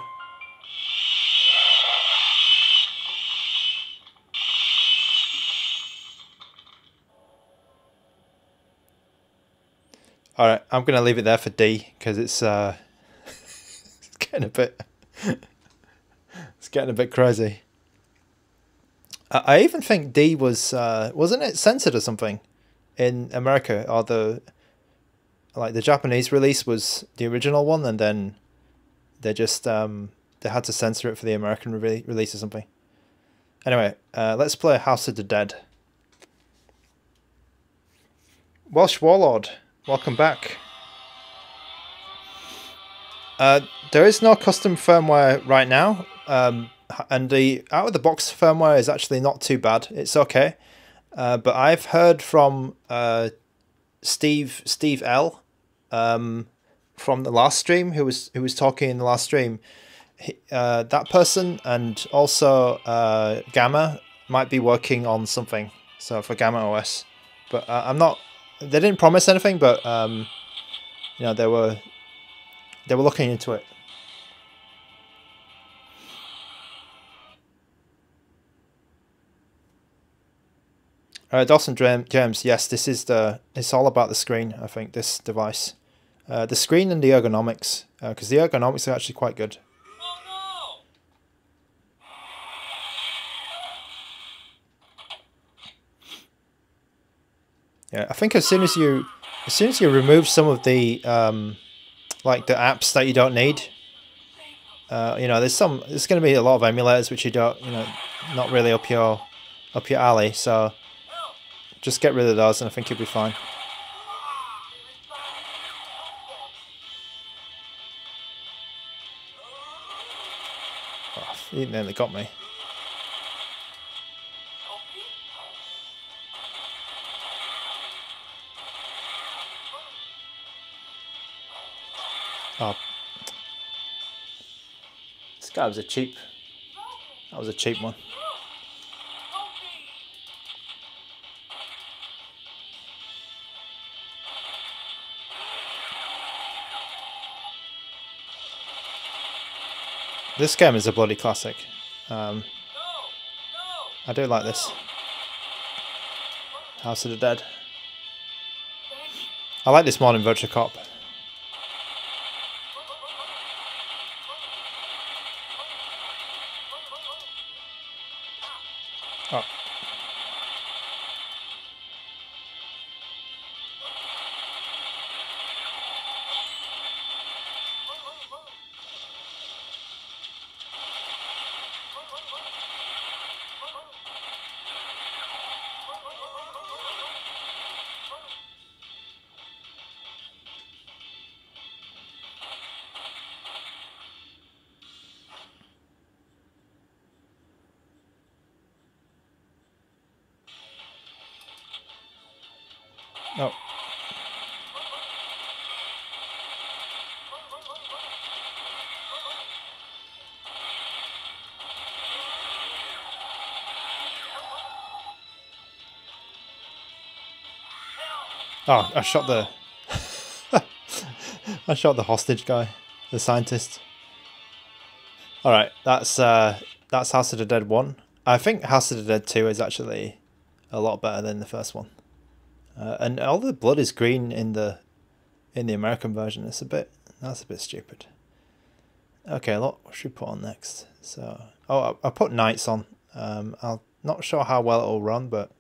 All right, I'm going to leave it there for D because it's, uh, it's getting a bit it's getting a bit crazy. I, I even think D was uh, wasn't it censored or something in America or the like the Japanese release was the original one and then they just um they had to censor it for the American re- release or something. Anyway, uh, let's play House of the Dead. Welsh Warlord, welcome back. Uh, there is no custom firmware right now, um, and the out of the box firmware is actually not too bad. It's okay, uh, but I've heard from uh, Steve Steve L, um, from the last stream who was who was talking in the last stream uh, that person and also uh, Gamma might be working on something. So for Gamma OS, but uh, I'm not. They didn't promise anything, but um, you know they were they were looking into it. Uh, Dawson James, yes, this is the. It's all about the screen. I think this device, uh, the screen and the ergonomics, because uh, the ergonomics are actually quite good. Yeah, I think as soon as you as soon as you remove some of the um, like the apps that you don't need, uh, you know, there's some there's going to be a lot of emulators which you don't, you know, not really up your up your alley. So just get rid of those, and I think you'll be fine. Oh, he nearly got me. Oh. This guy was a cheap. That was a cheap one. This game is a bloody classic. Um, I do like this. House of the Dead. I like this more than Virtua Cop. Oh, I shot the... I shot the hostage guy, the scientist. Alright, that's uh, that's House of the Dead 1. I think House of the Dead 2 is actually a lot better than the first one. Uh, and all the blood is green in the in the American version. It's a bit that's a bit stupid. Okay, what should we put on next? So, oh, I, I put Nights on. Um, I'm not sure how well it'll run, but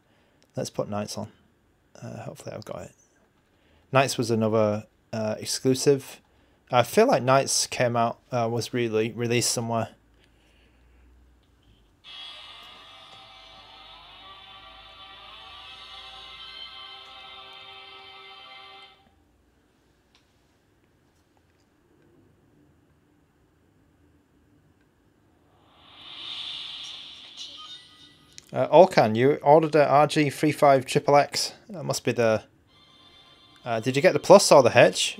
let's put Nights on. Uh, hopefully, I've got it. Nights was another uh, exclusive. I feel like Nights came out uh, was really released somewhere. Uh, Orkan, you ordered a RG35 Triple X. That must be the. Uh, did you get the plus or the H?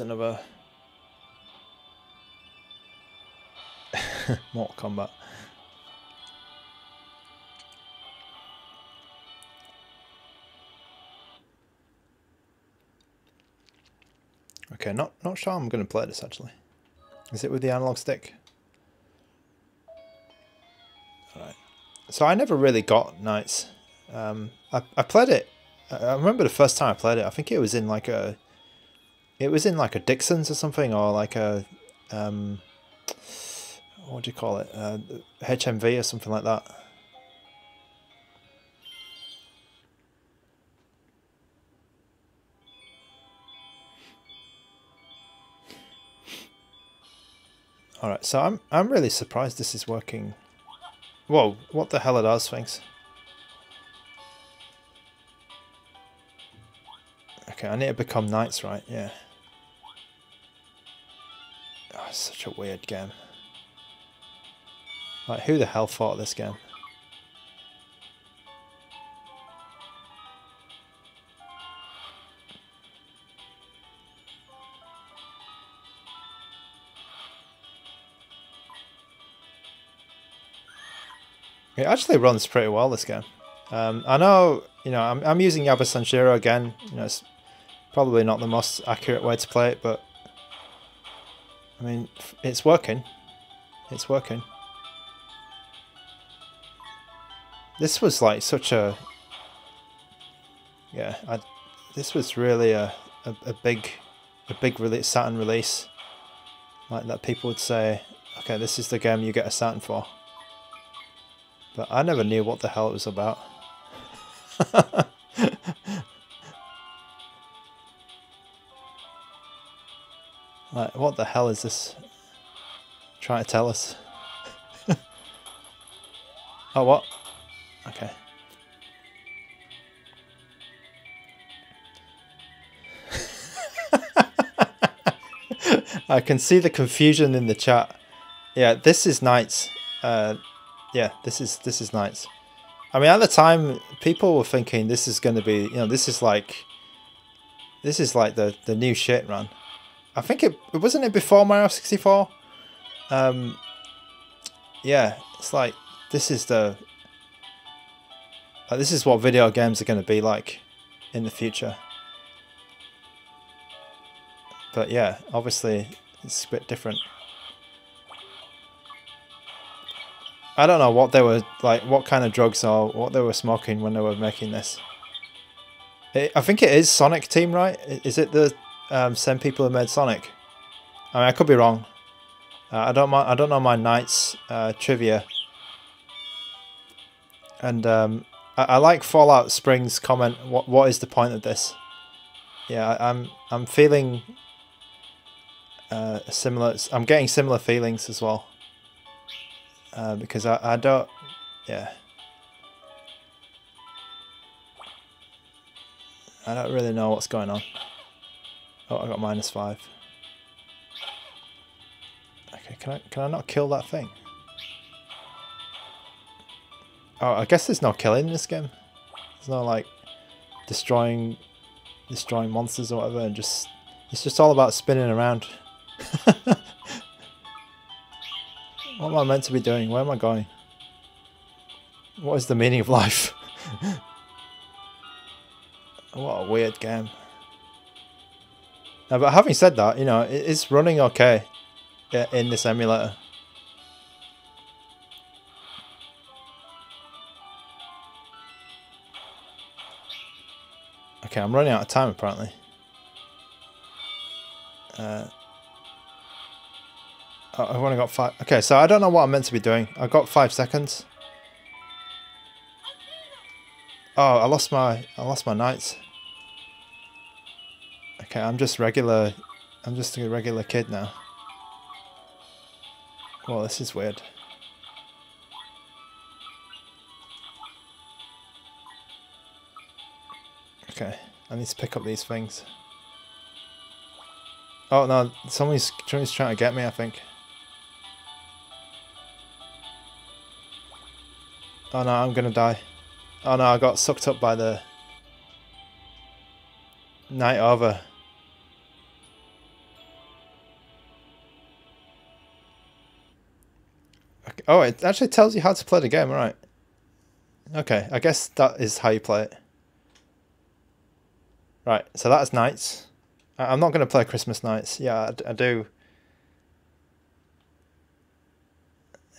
another Mortal Kombat. Okay, not not sure I'm going to play this actually. Is it with the analog stick? Alright. So I never really got Nights. Um, I, I played it. I remember the first time I played it. I think it was in like a it was in like a Dixon's or something, or like a. Um, what do you call it? Uh, HMV or something like that. Alright, so I'm I'm really surprised this is working. Whoa, what the hell are those things? Okay, I need to become Nights, right? Yeah. Such a weird game. Like, who the hell thought this game? It actually runs pretty well, this game. Um, I know, you know, I'm, I'm using Yaba Sanshiro again. You know, it's probably not the most accurate way to play it, but I mean, it's working. It's working. This was like such a, yeah, I, this was really a, a, a big, a big release, Saturn release. Like that people would say, okay, this is the game you get a Saturn for. But I never knew what the hell it was about. like, what the hell is this trying to tell us? oh, what? Okay. I can see the confusion in the chat. Yeah, this is Nights. Uh, yeah, this is this is Nights. I mean, at the time, people were thinking this is going to be, you know, this is like, this is like the the new shit run. I think it wasn't it before Mario 64. Um, yeah, it's like this is the like, this is what video games are going to be like in the future. But yeah, obviously it's a bit different. I don't know what they were like, what kind of drugs or what they were smoking when they were making this. It, I think it is Sonic Team, right? Is it the um, same people who made Sonic? I mean, I could be wrong. Uh, I don't. I don't know my Nights uh, trivia. And um, I, I, like Fallout Springs comment. What What is the point of this? Yeah, I, I'm. I'm feeling uh, similar. I'm getting similar feelings as well. Uh, because I, I don't, yeah. I don't really know what's going on. Oh, I got minus five. Okay, can I can I not kill that thing? Oh, I guess there's no killing in this game. There's no like destroying destroying monsters or whatever and just it's just all about spinning around. What am I meant to be doing? Where am I going? What is the meaning of life? what a weird game. But having said that, you know, it's running okay in this emulator. Okay, I'm running out of time apparently. Uh, I've only got five. Okay, so I don't know what I'm meant to be doing. I've got five seconds. Oh, I lost my I lost my Nights. Okay, I'm just regular. I'm just a regular kid now. Well, this is weird. Okay, I need to pick up these things. Oh no, somebody's, somebody's trying to get me, I think. Oh no, I'm gonna die. Oh no, I got sucked up by the night over. Oh, it actually tells you how to play the game, right? Okay, I guess that is how you play it. Right, so that's Nights. I- I'm not going to play Christmas Nights. Yeah, I do.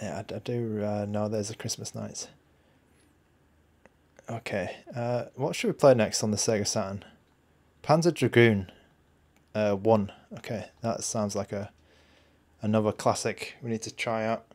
Yeah, I, I do uh, know there's a Christmas Nights. Okay, uh, what should we play next on the Sega Saturn? Panzer Dragoon, uh, one. Okay, that sounds like a another classic we need to try out.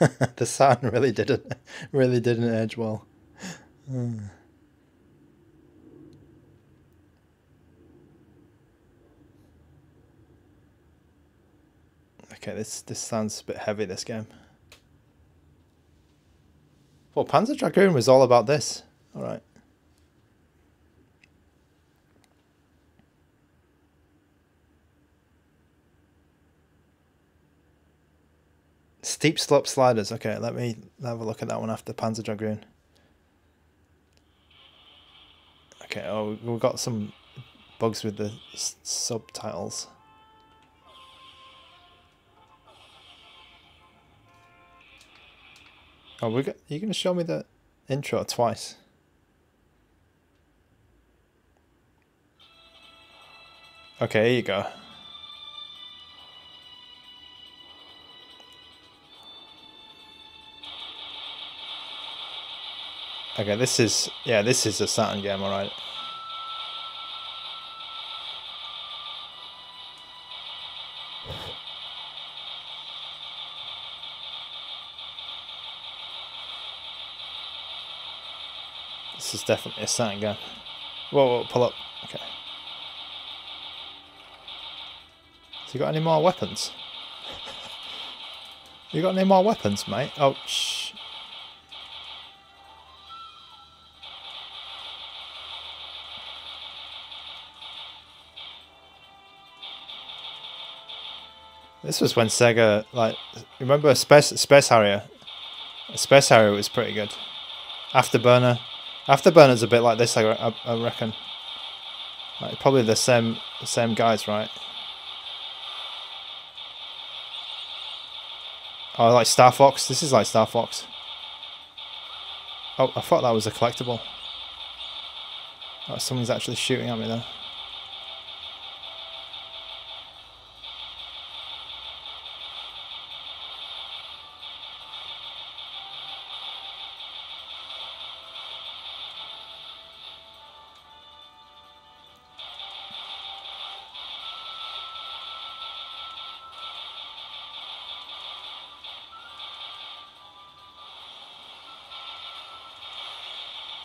the sound really didn't really didn't edge well. Hmm. Okay, this this sounds a bit heavy. This game. Well, Panzer Dragoon was all about this. All right. Steep slope sliders. Okay, let me have a look at that one after Panzer Dragoon. Okay, oh, we've got some bugs with the subtitles. Oh, we got. You're gonna show me the intro twice. Okay, here you go. Okay, this is yeah, this is a Saturn game, all right. This is definitely a Saturn game. Whoa, whoa, pull up. Okay. Has he got any more weapons? you got any more weapons, mate? Oh, shh. This was when Sega like remember Space Space Harrier. Space Harrier was pretty good. Afterburner, Afterburner's a bit like this, I, I, I reckon. Like probably the same same guys, right? Oh, like Star Fox. This is like Star Fox. Oh, I thought that was a collectible. Oh, someone's actually shooting at me there.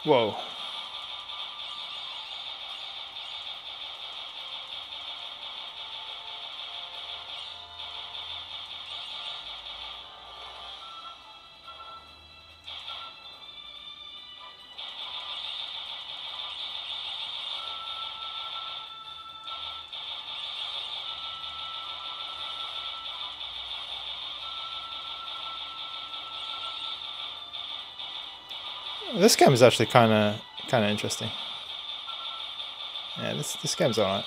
Whoa. This game is actually kind of kind of interesting. Yeah, this this game's alright.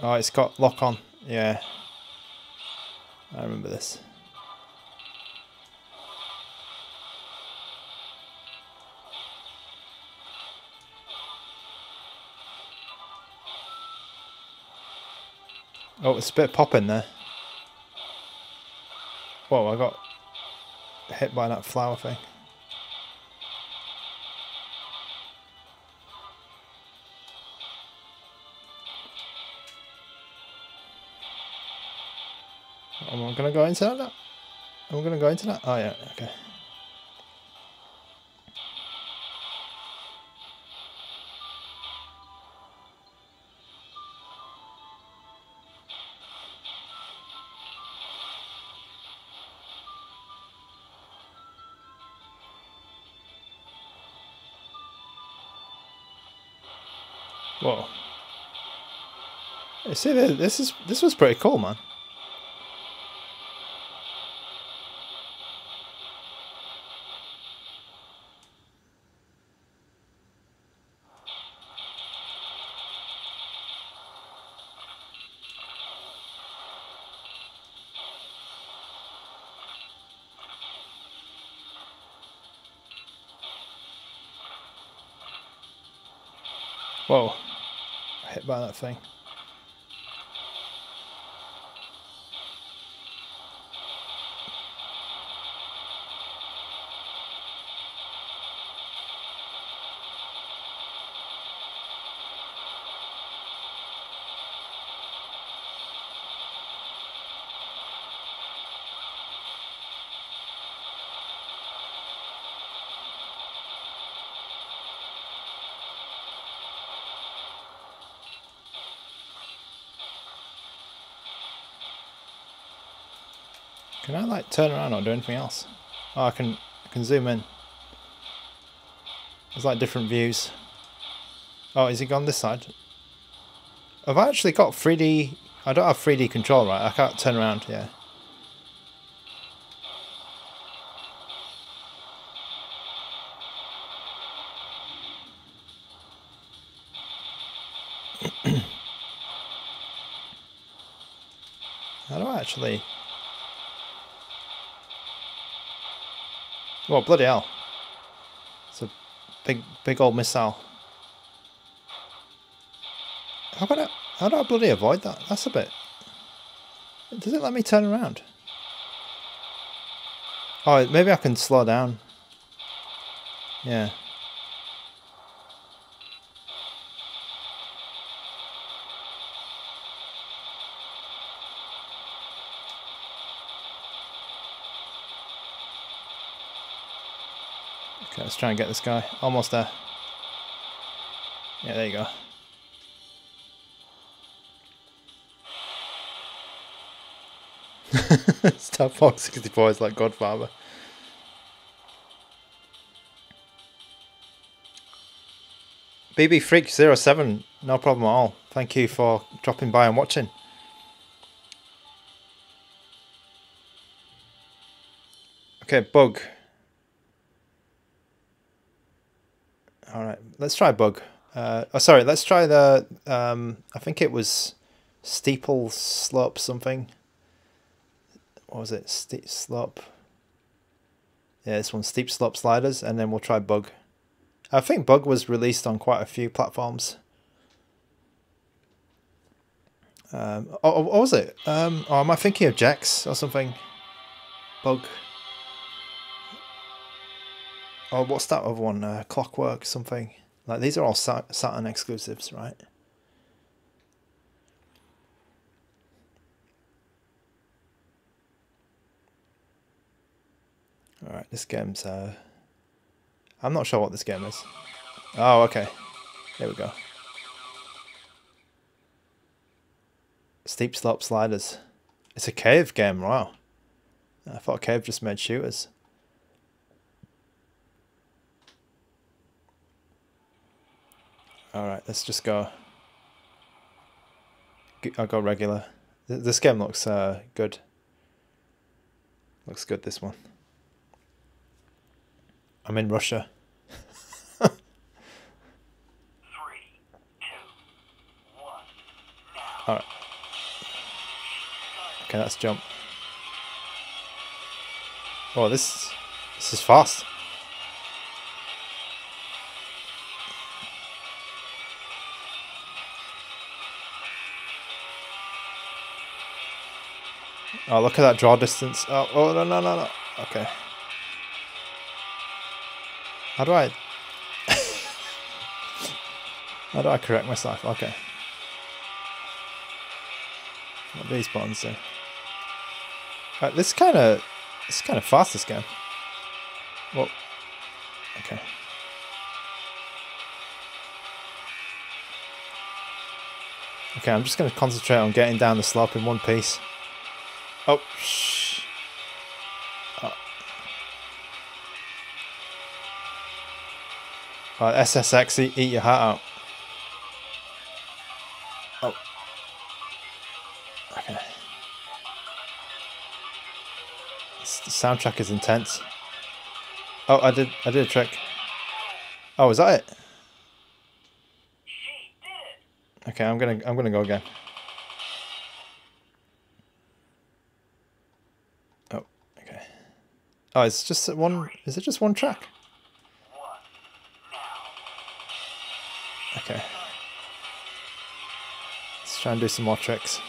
Oh, it's got lock on. Yeah, I remember this. Oh, it's a bit popping there. Whoa, I got hit by that flower thing. Am I gonna go into that? Am I gonna go into that? Oh yeah, okay. See this is this was pretty cool, man. Whoa. Hit by that thing. Can I like turn around or do anything else? Oh, I can I can zoom in. There's like different views. Oh, is he gone this side? Have I actually got 3D? I don't have 3D control, right? I can't turn around, yeah. Bloody hell. It's a big, big old missile. How can I, how do I bloody avoid that? That's a bit... Does it let me turn around? Oh, maybe I can slow down. Yeah. Try and get this guy. Almost there. Yeah, there you go. Star Fox 64 is like Godfather. BB Freak 07, no problem at all. Thank you for dropping by and watching. Okay, bug. All right, let's try bug. Uh, oh, sorry, let's try the. Um, I think it was steeple slope something. What was it? Steep slope. Yeah, this one steep slope sliders, and then we'll try bug. I think bug was released on quite a few platforms. Um, oh, oh what was it? Um, oh, am I thinking of Gex or something? Bug. Oh, what's that other one? Uh, Clockwork something. Like these are all Saturn exclusives, right? All right, this game's. Uh, I'm not sure what this game is. Oh, okay. There we go. Steep slope sliders. It's a cave game. Wow. I thought Cave just made shooters. Alright, let's just go. I'll go regular. This game looks uh, good. Looks good, this one. I'm in Russia. Alright. Okay, let's jump. Oh, this this is fast. Oh, look at that draw distance. Oh, oh no, no, no, no. Okay. How do I... How do I correct myself? Okay. What these buttons do. Right, this kind of... This is kind of fast, this game. Well... Okay. Okay, I'm just going to concentrate on getting down the slope in one piece. Oh, shh. Oh. Uh, SSX, eat, eat your heart out. Oh. Okay. the soundtrack is intense. Oh, I did, I did a trick. Oh, is that it? Okay, I'm gonna, I'm gonna go again. Oh, it's just one. Is it just one track? Okay. Let's try and do some more tricks.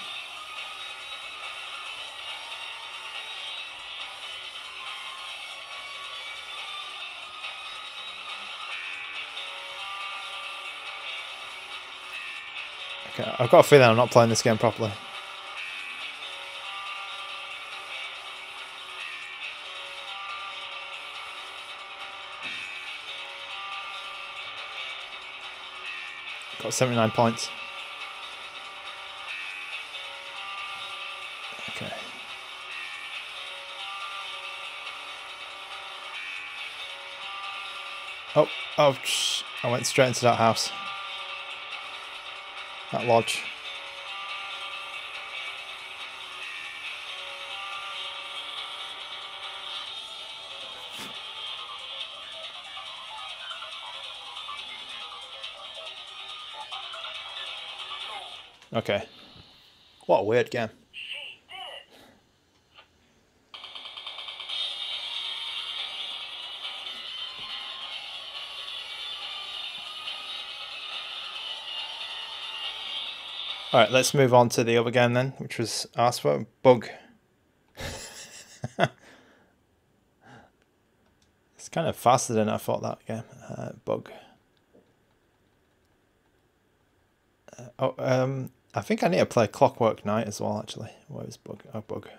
Okay, I've got a feeling I'm not playing this game properly. Got 79 points. Okay. Oh, oh, I went straight into that house. That lodge. Okay. What a weird game. Alright, let's move on to the other game then, which was asked for. Bug. it's kind of faster than I thought that game. Uh, bug. Uh, oh, um, I think I need to play Clockwork Knight as well, actually. Where is Bug? Oh, Bug.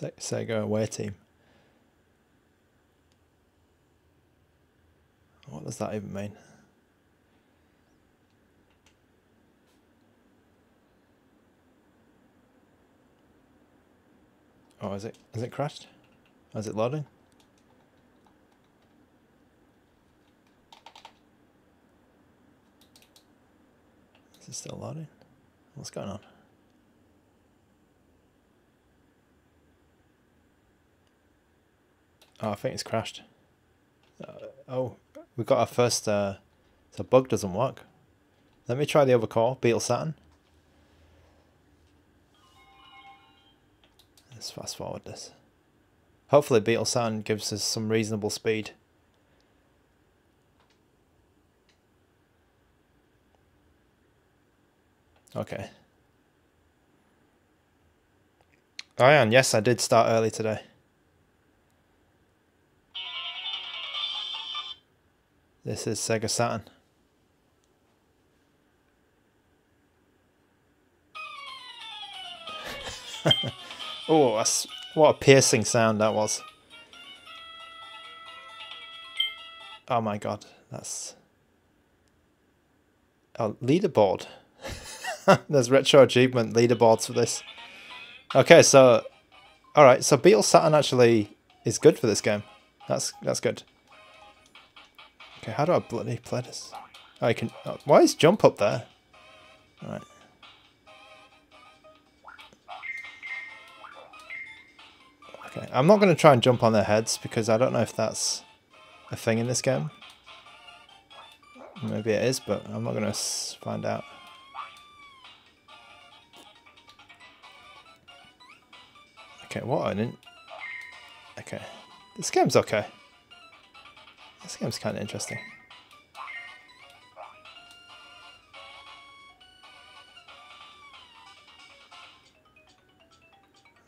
Sega away team. What does that even mean? Oh, is it is it crashed? Is it loading? Is it still loading? What's going on? Oh, I think it's crashed. Uh, oh, we got our first. Uh, the bug doesn't work. Let me try the other core, Beetle Saturn. Let's fast forward this. Hopefully, Beetle Saturn gives us some reasonable speed. Okay. Ion, yes, I did start early today. This is Sega Saturn. oh, that's, what a piercing sound that was. Oh my god, that's... Oh, leaderboard. There's retro achievement leaderboards for this. Okay, so... Alright, so Beetle Saturn actually is good for this game. That's that's good. Okay, how do I bloody play this? Oh, I can. Oh, why is jump up there? Alright. Okay, I'm not going to try and jump on their heads because I don't know if that's a thing in this game. Maybe it is, but I'm not going to find out. Okay, what didn't... Okay, this game's okay. This game's kind of interesting.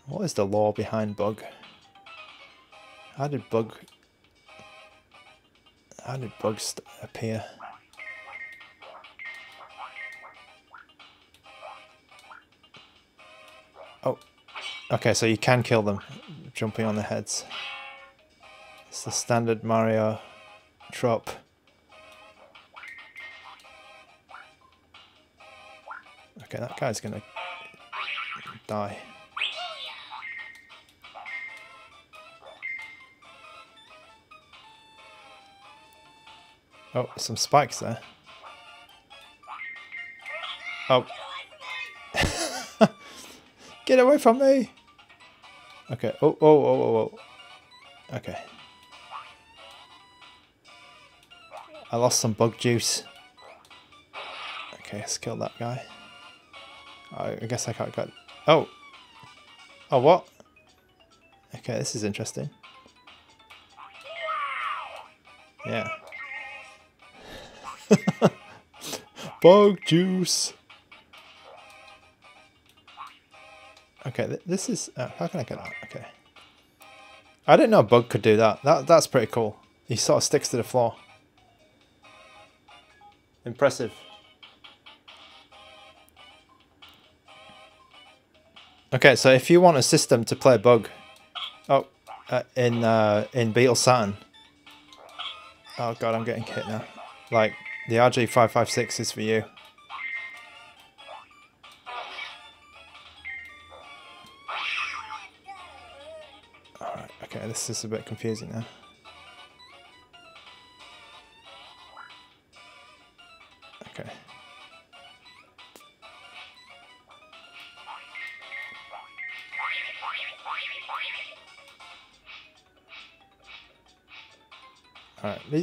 What is the lore behind Bug? How did Bug... How did Bugs appear? Oh, okay, so you can kill them jumping on their heads. It's the standard Mario Trop. Okay, that guy's gonna die. Oh, some spikes there. Oh. Get away from me! Okay. Oh, oh, oh, oh, oh. Okay. I lost some bug juice. Okay, let's kill that guy. I guess I can't get... Oh! Oh, what? Okay, this is interesting. Yeah. bug juice! Okay, th this is... Uh, how can I get out? Okay. I didn't know a bug could do that. That That's pretty cool. He sort of sticks to the floor. Impressive. Okay, so if you want a system to play bug, oh, uh, in uh, in Beetle Saturn. Oh god, I'm getting hit now. Like the RG556 is for you. Alright, okay, this is a bit confusing now.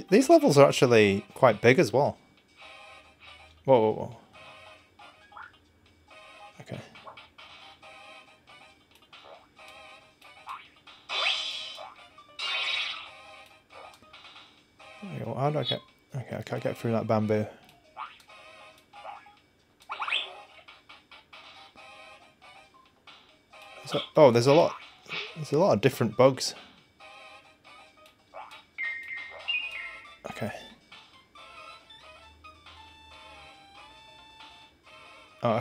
These levels are actually quite big as well. Whoa, whoa, whoa. Okay. how do I get... Okay, I can't get through that bamboo. So, oh, there's a lot... There's a lot of different bugs.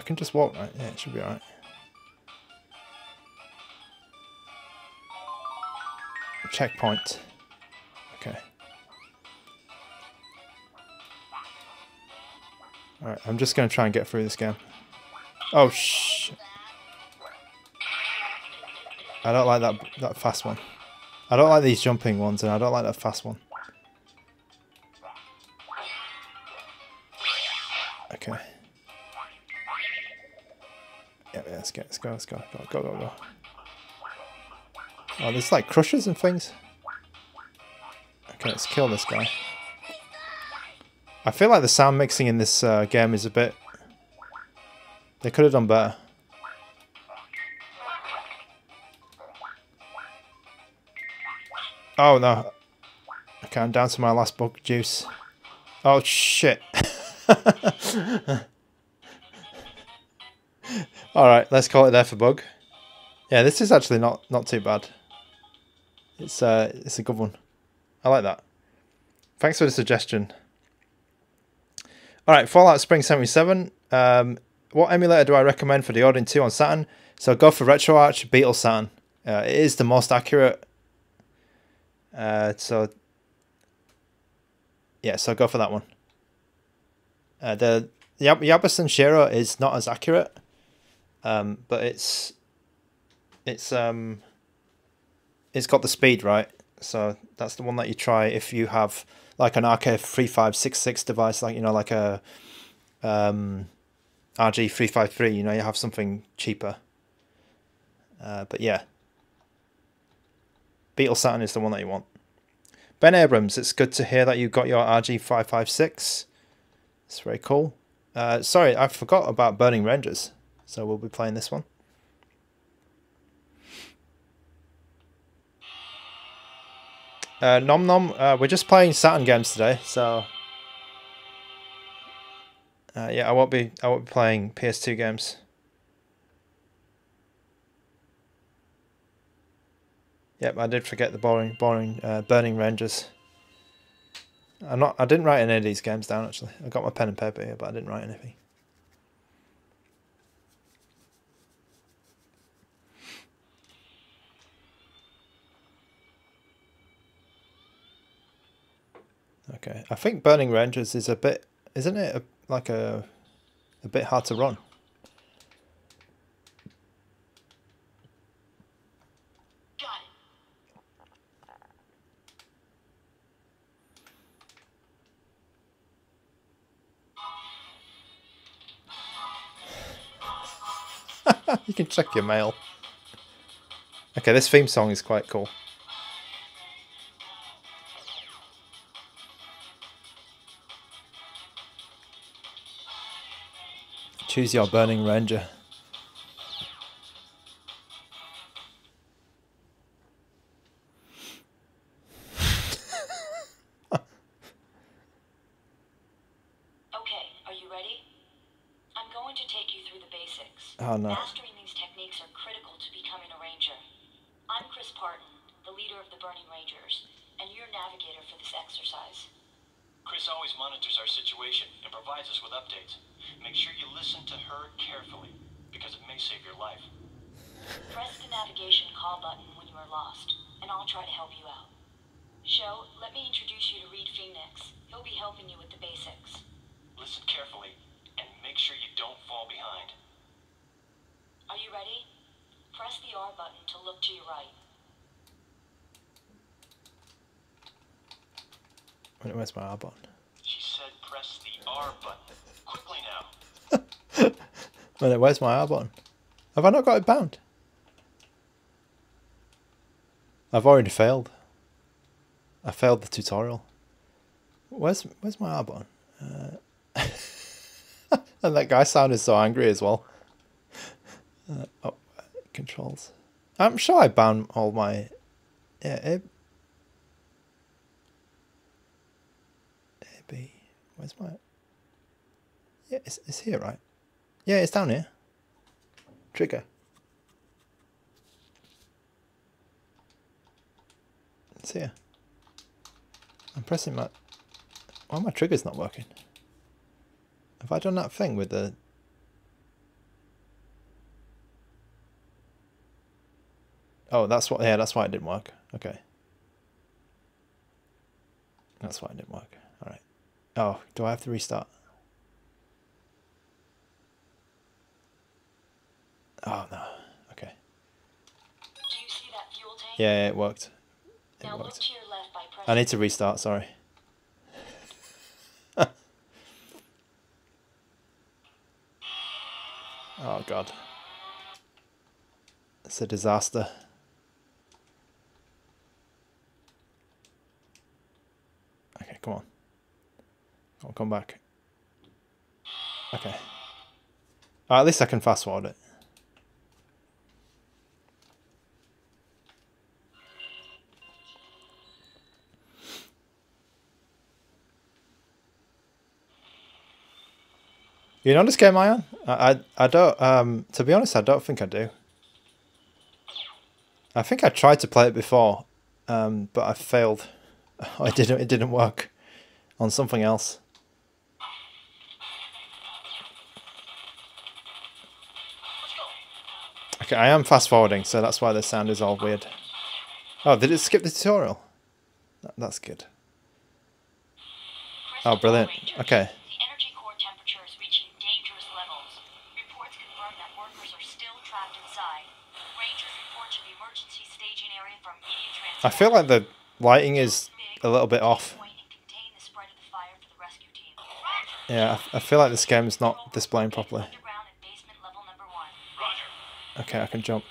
Can just walk, right? Yeah, it should be alright. Checkpoint. Okay. Alright, I'm just going to try and get through this game. Oh, shh. I don't like that that fast one. I don't like these jumping ones, and I don't like that fast one. Go, let's go, go, go, go, go. Oh, there's like crushers and things. Okay, let's kill this guy. I feel like the sound mixing in this uh, game is a bit... They could have done better. Oh no. Okay, I'm down to my last bug juice. Oh shit. Alright, let's call it there for bug. Yeah, this is actually not, not too bad. It's uh it's a good one. I like that. Thanks for the suggestion. Alright, Fallout Spring 77. Um, what emulator do I recommend for the Odin 2 on Saturn? So go for RetroArch Beetle Saturn. Uh, it is the most accurate uh, so yeah, so go for that one. Uh, the Yaba Sanshiro is not as accurate, um, but it's it's um it's got the speed right. So that's the one that you try if you have like an RK3566 device, like you know, like a um, RG353. You know, you have something cheaper. Uh, but yeah, Beetle Saturn is the one that you want. Ben Abrams, it's good to hear that you got your RG556. It's very cool. Uh, sorry, I forgot about Burning Rangers. So we'll be playing this one. Uh, Nom Nom, uh, we're just playing Saturn games today, so uh, yeah, I won't be I won't be playing PS2 games. Yep, I did forget the boring, boring, uh, Burning Rangers. I'm not. I didn't write any of these games down actually. I got my pen and paper here, but I didn't write anything. Okay, I think Burning Rangers is a bit, isn't it? A, like a, a bit hard to run. you can check your mail. Okay, this theme song is quite cool. Choose your burning ranger. Okay, are you ready? I'm going to take you through the basics. Oh, no. Mastering these techniques are critical to becoming a ranger. I'm Chris Parton, the leader of the Burning Rangers, and your navigator for this exercise. Chris always monitors our situation and provides us with updates. Make sure you listen to her carefully, because it may save your life. Press the navigation call button when you are lost, and I'll try to help you out. Shou, let me introduce you to Lead Phoenix. He'll be helping you with the basics. Listen carefully, and make sure you don't fall behind. Are you ready? Press the R button to look to your right. Where's my R button? She said press the R button. Quickly now. Wait, where's my R button? Have I not got it bound? I've already failed. I failed the tutorial. Where's where's my R button? Uh, and that guy sounded so angry as well. Uh, oh, controls. I'm sure I bound all my. Yeah, A. A B. Where's my? Yeah, it's it's here, right? Yeah, it's down here. Trigger. It's here. I'm pressing my. Why my trigger's not working? Have I done that thing with the? Oh, that's what. Yeah, that's why it didn't work. Okay. That's why it didn't work. Oh, do I have to restart? Oh no. Okay. Do you see that fuel tank? Yeah, it worked. It Now look worked. to your left by pressing. I need to restart, sorry. oh god. It's a disaster. Okay, come on. I'll come back. Okay. Oh, at least I can fast forward it. You know this game, Ion? I, I, I don't, um, to be honest, I don't think I do. I think I tried to play it before, um, but I failed. I didn't, it didn't work on something else. Okay, I am fast forwarding, so that's why the sound is all weird. Oh, did it skip the tutorial? That's good. Oh, brilliant. Okay. The energy core temperature is reaching dangerous levels. Reports confirm that workers are still trapped inside. Rangers report to the emergency staging area for immediate transport. I feel like the lighting is a little bit off. Point and contain the spread of the fire for the rescue team. Yeah, I, I feel like this game is not displaying properly. Is I can jump.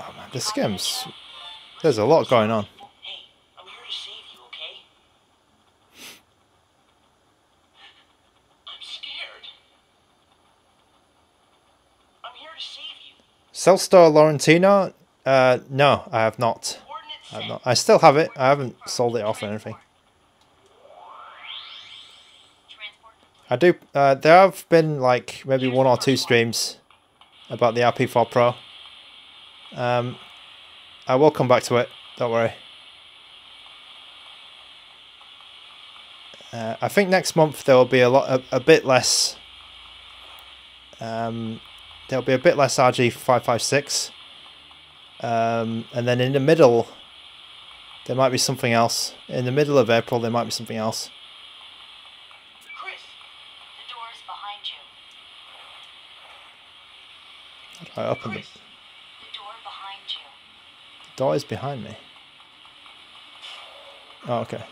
Oh man, this game's... There's a lot going on. Hey, I'm here to save you, okay? I'm scared. I'm here to save you. Cellstar Laurentino? Uh, no, I have not. I have not. I still have it. I haven't sold it off or anything. I do. Uh, there have been like maybe one or two streams about the RP4 Pro. Um, I will come back to it. Don't worry. Uh, I think next month there will be a lot, a, a bit less. Um, there'll be a bit less RG five five six. Um, and then in the middle, there might be something else. In the middle of April, there might be something else. Chris. The door is behind you. I open the Chris, the door behind you. door is behind me. Oh, okay.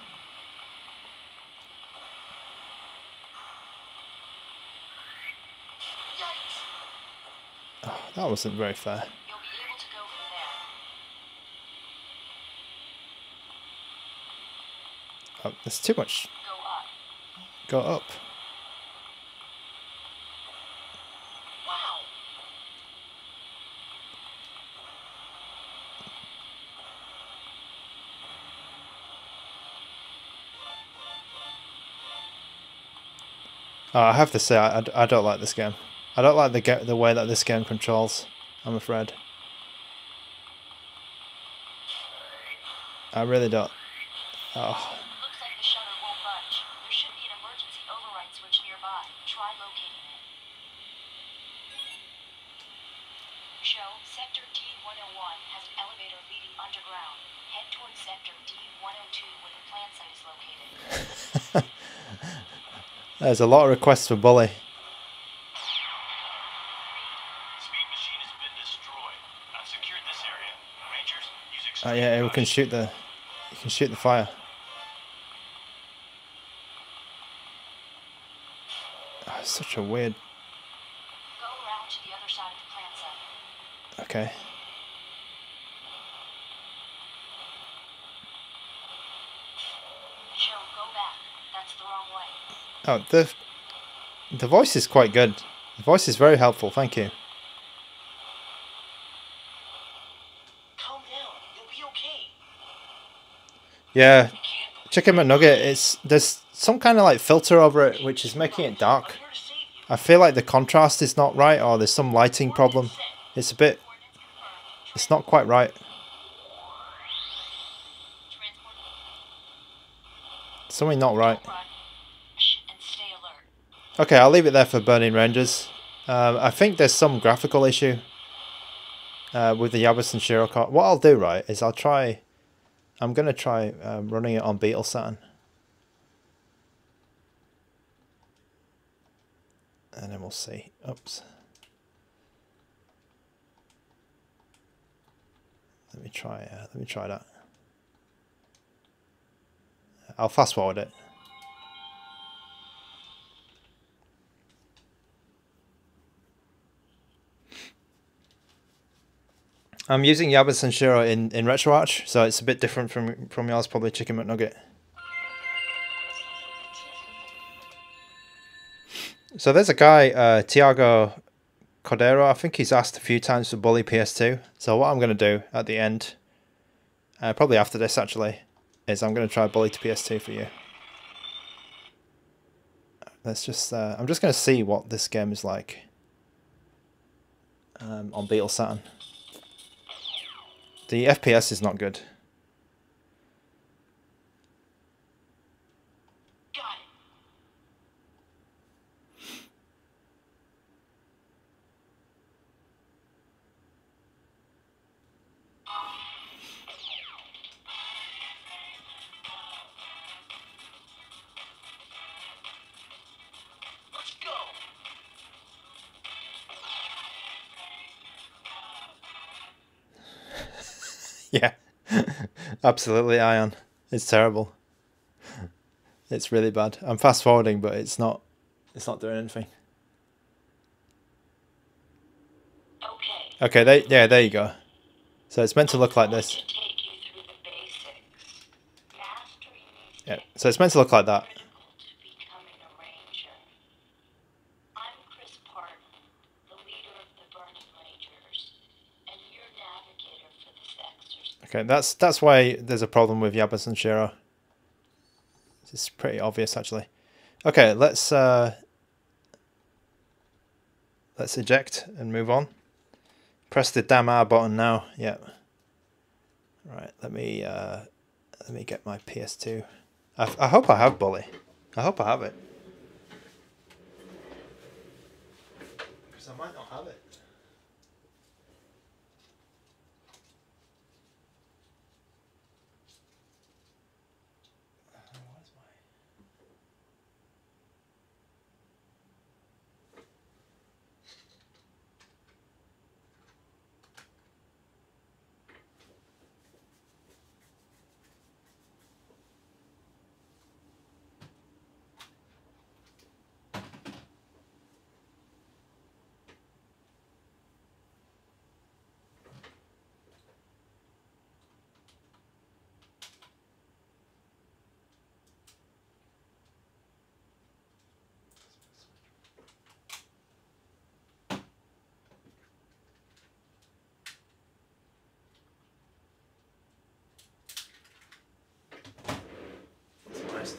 That wasn't very fair. You'll be able to go from there. Oh, there's too much. Go up. Go up. Wow! Oh, I have to say, I I don't like this game. I don't like the ge- the way that this game controls. I'm afraid. I really don't. Oh, Looks like the shutter won't budge. There should be an emergency override switch nearby. Try locating it. Shou Sector D101 has an elevator leading underground. Head towards Sector D102 where the plant site is located. there's a lot of requests for Bully. Speed machine has been destroyed. I've secured this area. Rangers, use We can shoot the, you can shoot the fire. Oh, it's such a weird. Go around to the other side of the plant. Okay. Shou, go back. That's the wrong way. Oh, the the voice is quite good. The voice is very helpful. Thank you. Calm down. You'll be okay. Yeah, chicken McNugget. It's there's some kind of like filter over it, which is making it dark. I feel like the contrast is not right, or there's some lighting problem. It's a bit. It's not quite right. Something not right. Okay, I'll leave it there for Burning Rangers. Um, I think there's some graphical issue uh, with the Yaba Sanshiro. What I'll do, right, is I'll try. I'm gonna try um, running it on Beetle Saturn. And then we'll see. Oops. Let me try. Uh, let me try that. I'll fast forward it. I'm using Yaba Sanshiro in, in RetroArch, so it's a bit different from from yours, probably Chicken McNugget. So there's a guy, uh, Tiago Cordero. I think he's asked a few times for Bully PS2. So what I'm going to do at the end, uh, probably after this actually, is I'm going to try Bully to PS2 for you. Let's just, uh, I'm just going to see what this game is like um, on Beetle Saturn. The FPS is not good. Yeah, absolutely, Ion. It's terrible. It's really bad. I'm fast forwarding, but it's not. It's not doing anything. Okay. Okay, they yeah, there you go. So it's meant to look like this. To take you through the basics. Mastering these Yeah, so it's meant to look like that. critical to becoming a ranger. I'm Chris Parton, the leader of the Burning Rangers, and your navigator for the sectors. Okay, that's that's why there's a problem with Yaba Sanshiro. It's pretty obvious actually. Okay, let's uh let's eject and move on. Press the damn R button now. Yep. Right, let me uh let me get my PS2. I, I hope I have Bully. I hope I have it.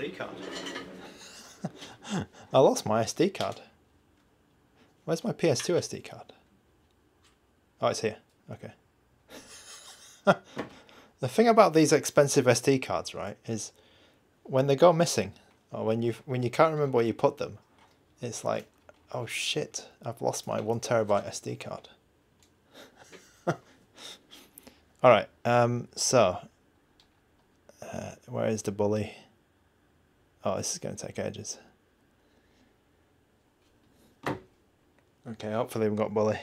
Card. I lost my SD card. Where's my PS2 SD card? Oh, it's here. Okay. the thing about these expensive SD cards, right, is when they go missing, or when you when you can't remember where you put them, it's like, oh shit, I've lost my one terabyte SD card. All right. Um. So, uh, where is the bully? Oh, this is going to take ages. Okay, hopefully we've got bully.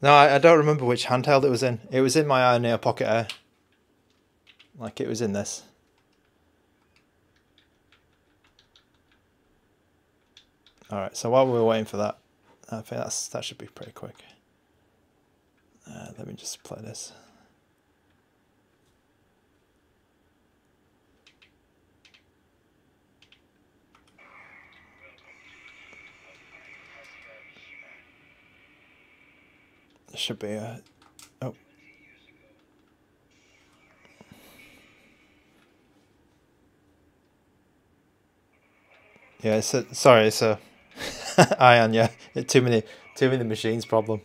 No, I, I don't remember which handheld it was in. It was in my AYANEO Pocket Air. Like it was in this. Alright, so while we're waiting for that, I think that's that should be pretty quick. Uh, let me just play this. There should be a. Oh. Yeah, it's a, sorry, it's a ion. Yeah, too many, too many machines problem.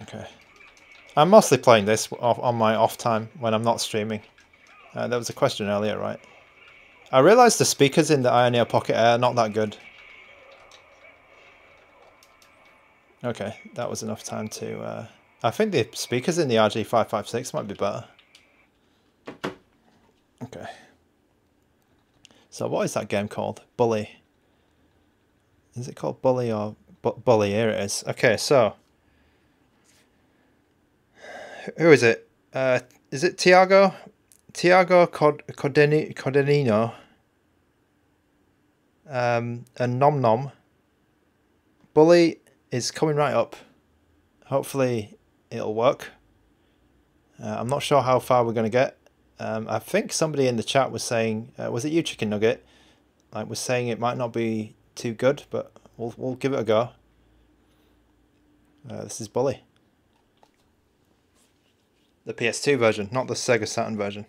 Okay, I'm mostly playing this on my off time when I'm not streaming. Uh, there was a question earlier, right? I realised the speakers in the AYANEO Pocket Air are not that good. Okay, that was enough time to... Uh, I think the speakers in the RG556 might be better. Okay. So what is that game called? Bully. Is it called Bully or... Bu Bully, here it is. Okay, so... Who is it? Uh, is it Tiago? Tiago Cordenino um, and Nom Nom. Bully is coming right up. Hopefully it'll work. Uh, I'm not sure how far we're going to get. Um, I think somebody in the chat was saying, uh, was it you, Chicken Nugget? Like was saying it might not be too good, but we'll we'll give it a go. Uh, this is Bully. The PS2 version, not the Sega Saturn version.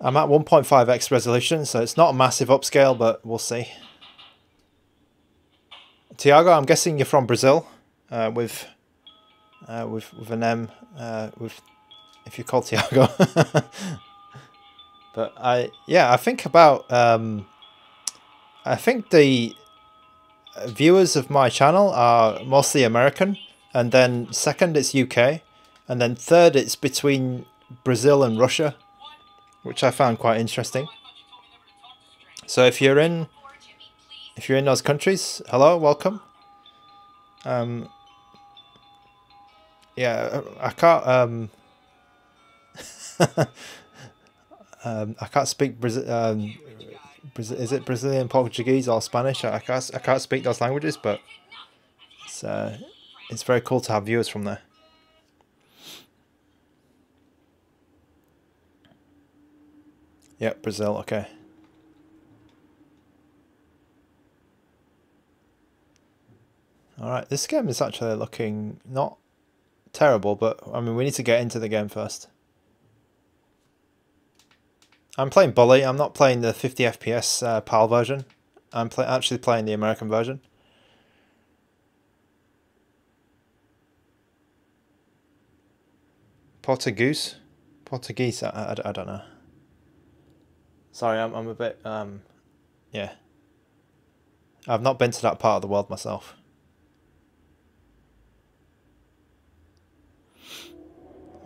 I'm at 1.5x resolution, so it's not a massive upscale, but we'll see. Tiago, I'm guessing you're from Brazil, uh, with, uh, with with an M, uh, with if you're called Tiago. but I, yeah, I think about, um, I think the viewers of my channel are mostly American, and then second it's UK, and then third it's between Brazil and Russia which I found quite interesting. So if you're in, if you're in those countries, hello, welcome. Um, yeah, I can't. Um, um, I can't speak Brazil. Um, Brazil. Is it Brazilian Portuguese or Spanish? I can't. I can't speak those languages, but it's uh, it's very cool to have viewers from there. Yep, Brazil, okay. Alright, this game is actually looking not terrible, but I mean, we need to get into the game first. I'm playing Bully, I'm not playing the 50 FPS uh, PAL version. I'm play actually playing the American version. Portuguese? Portuguese, I, I, I don't know. Sorry, I'm, I'm a bit, um, yeah. I've not been to that part of the world myself.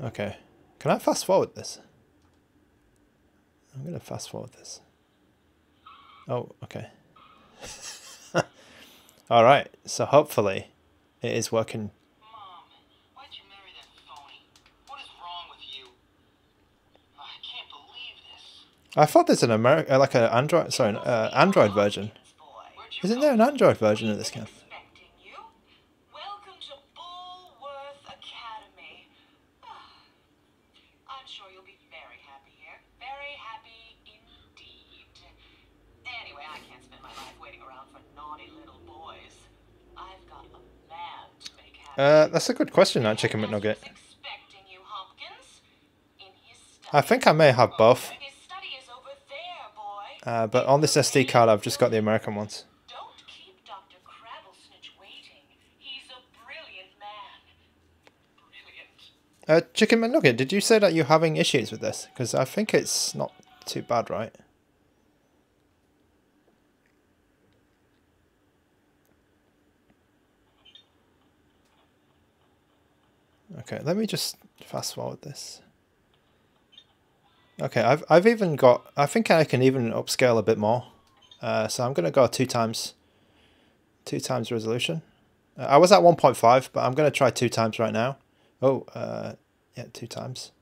Okay. Can I fast forward this? I'm going to fast forward this. Oh, okay. Alright, so hopefully it is working I thought there's an American, uh, like an Android, sorry, uh, Android version. Isn't there an Android version of this game? Anyway, I can't spend my life waiting around for naughty little boys. I've got a man to make happy. Uh, that's a good question, that chicken McNugget. Headmaster's expecting you, Hopkins. In his I think I may have both, uh, but on this SD card, I've just got the American ones. Don't keep Dr. Crabblesnitch waiting. He's a brilliant man. Brilliant. Uh, chicken McNugget, did you say that you're having issues with this? Because I think it's not too bad, right? Okay, let me just fast forward this. Okay, I've I've even got. I think I can even upscale a bit more. Uh, so I'm gonna go two times. Two times resolution. Uh, I was at one point five, but I'm gonna try two times right now. Oh, uh, yeah, two times.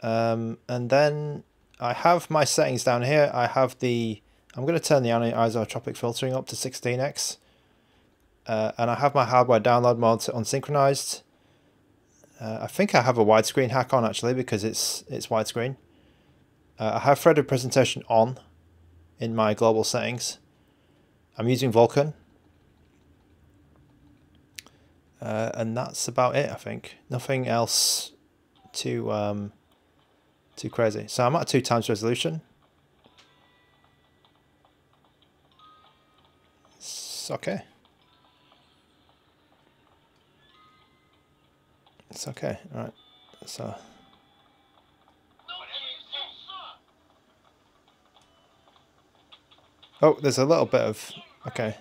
Um, and then I have my settings down here. I have the. I'm going to turn the anisotropic filtering up to 16x. Uh, and I have my hardware download mode to unsynchronized. Uh, I think I have a widescreen hack on actually because it's it's widescreen. Uh, I have threaded presentation on in my global settings. I'm using Vulkan. Uh, and that's about it, I think. Nothing else too um, too crazy. So I'm at two times resolution. It's okay. It's okay. All right. So. Oh, there's a little bit of okay.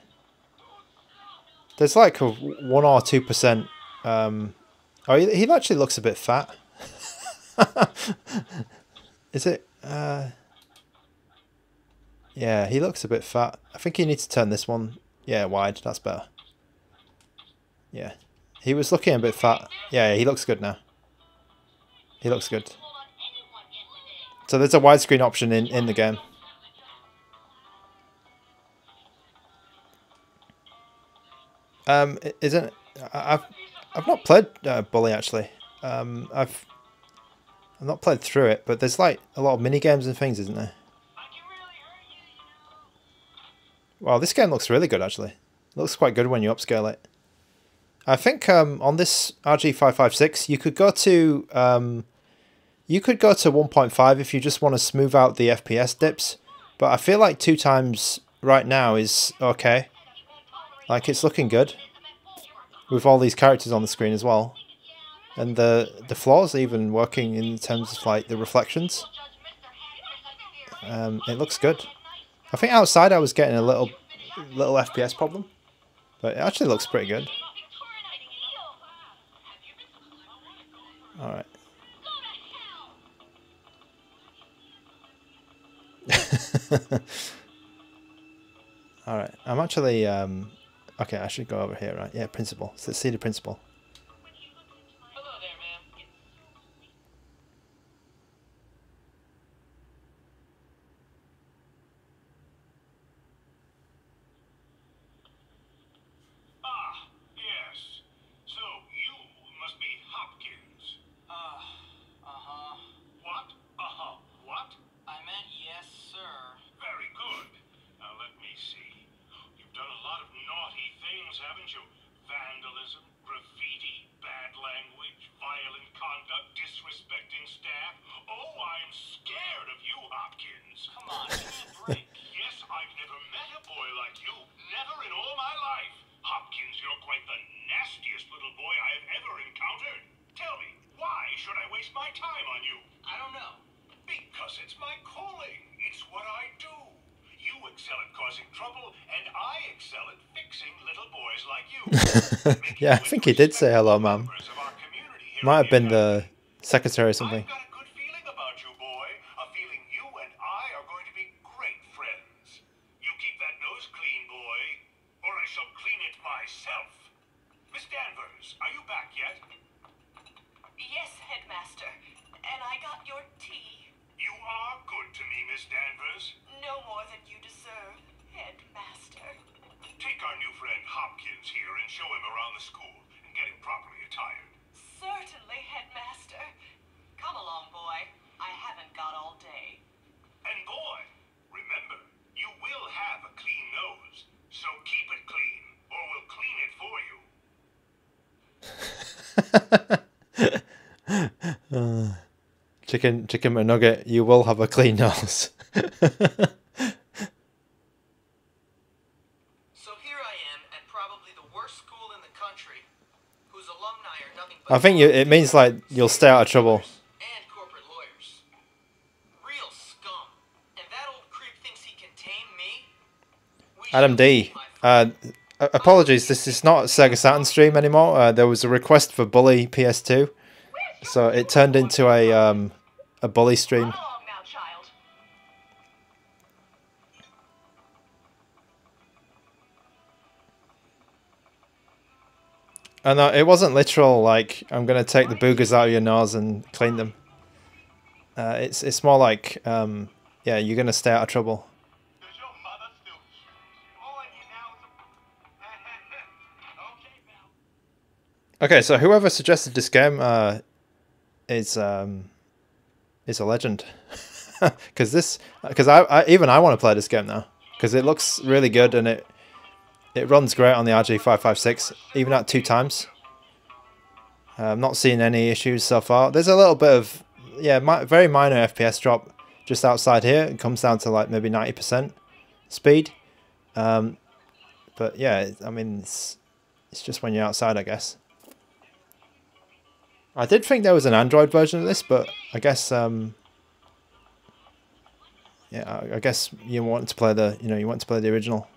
There's like a one or two percent. Um, oh, he, he actually looks a bit fat. Is it? Uh, yeah, he looks a bit fat. I think you need to turn this one. Yeah, wide. That's better. Yeah, he was looking a bit fat. Yeah, he looks good now. He looks good. So there's a widescreen option in in the game. Um, isn't I've I've not played uh, Bully actually. Um, I've I've not played through it, but there's like a lot of mini games and things, isn't there? Wow, this game looks really good actually. looks quite good when you upscale it. I think um, on this RG556 you could go to um, you could go to 1.5 if you just want to smooth out the FPS dips, but I feel like two times right now is okay. Like it's looking good with all these characters on the screen as well, and the the floors even working in terms of like the reflections. Um, it looks good. I think outside I was getting a little little FPS problem, but it actually looks pretty good. All right. All right. I'm actually um, okay. I should go over here, right? Yeah, principal. So see the principal. Hello there, ma'am. Ah, yes. So you must be Hopkins. Uh, uh-huh. What? Uh-huh. What? I meant yes, sir. Very good. Now let me see. You've done a lot of naughty things, haven't you? Vandalism, graffiti, bad language, violent conduct, disrespecting staff. Oh, I'm scared of you, Hopkins. Come on, give me a break. Yes, I've never met a boy like you. Never in all my life. Hopkins, you're quite the nastiest little boy I have ever encountered. Tell me, why should I waste my time on you? I don't know. Because it's my calling. It's what I do. You excel at causing trouble, and I excel at fixing little boys like you. Making Yeah, I think he did say hello, respectable ma'am. members of our community here Might have been the secretary or something. I've got a good feeling about you, boy. A feeling you and I are going to be great friends. You keep that nose clean, boy, or I shall clean it myself. Miss Danvers, are you back yet? Yes, Headmaster. And I got your tea. You are good to me, Miss Danvers. No more than you deserve, Headmaster. Take our new friend Hopkins here and show him around the school and get him properly attired. Certainly, Headmaster. Come along, boy. I haven't got all day. And boy, remember, you will have a clean nose. So keep it clean, or we'll clean it for you. uh, chicken, chicken McNugget, you will have a clean nose. I think you, it means like you'll stay out of trouble. and corporate lawyers. Real scum. And that old creep thinks he can tame me? We Adam D. Uh, apologies, this is not a Sega Saturn stream anymore. Uh, there was a request for Bully PS2, so it turned into a um, a Bully stream. And uh, it wasn't literal like I'm gonna take the boogers out of your nose and clean them. Uh, it's it's more like um, yeah, you're gonna stay out of trouble. Does your mother still on you now? okay. Okay, so whoever suggested this game uh, is um, is a legend, because this because I, I even I want to play this game now because it looks really good and it it runs great on the RG five five six even at two times. Uh, I'm not seeing any issues so far. There's a little bit of yeah, very minor FPS drop just outside here. It comes down to like maybe ninety percent speed. Um, but yeah, I mean it's it's just when you're outside, I guess. I did think there was an Android version of this, but I guess um, yeah, I, I guess you want to play the you know you want to play the original.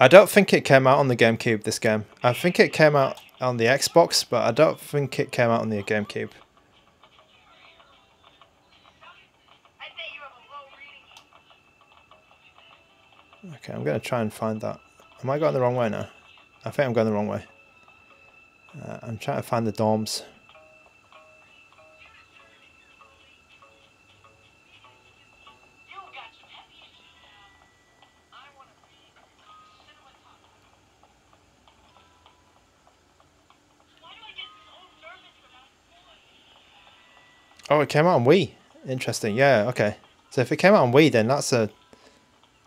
I don't think it came out on the GameCube. This game, I think it came out on the Xbox, but I don't think it came out on the GameCube. Okay, I'm gonna try and find that. Am I going the wrong way now? I think I'm going the wrong way. Uh, I'm trying to find the dorms. Oh, it came out on Wii. Interesting. Yeah. Okay. So if it came out on Wii, then that's a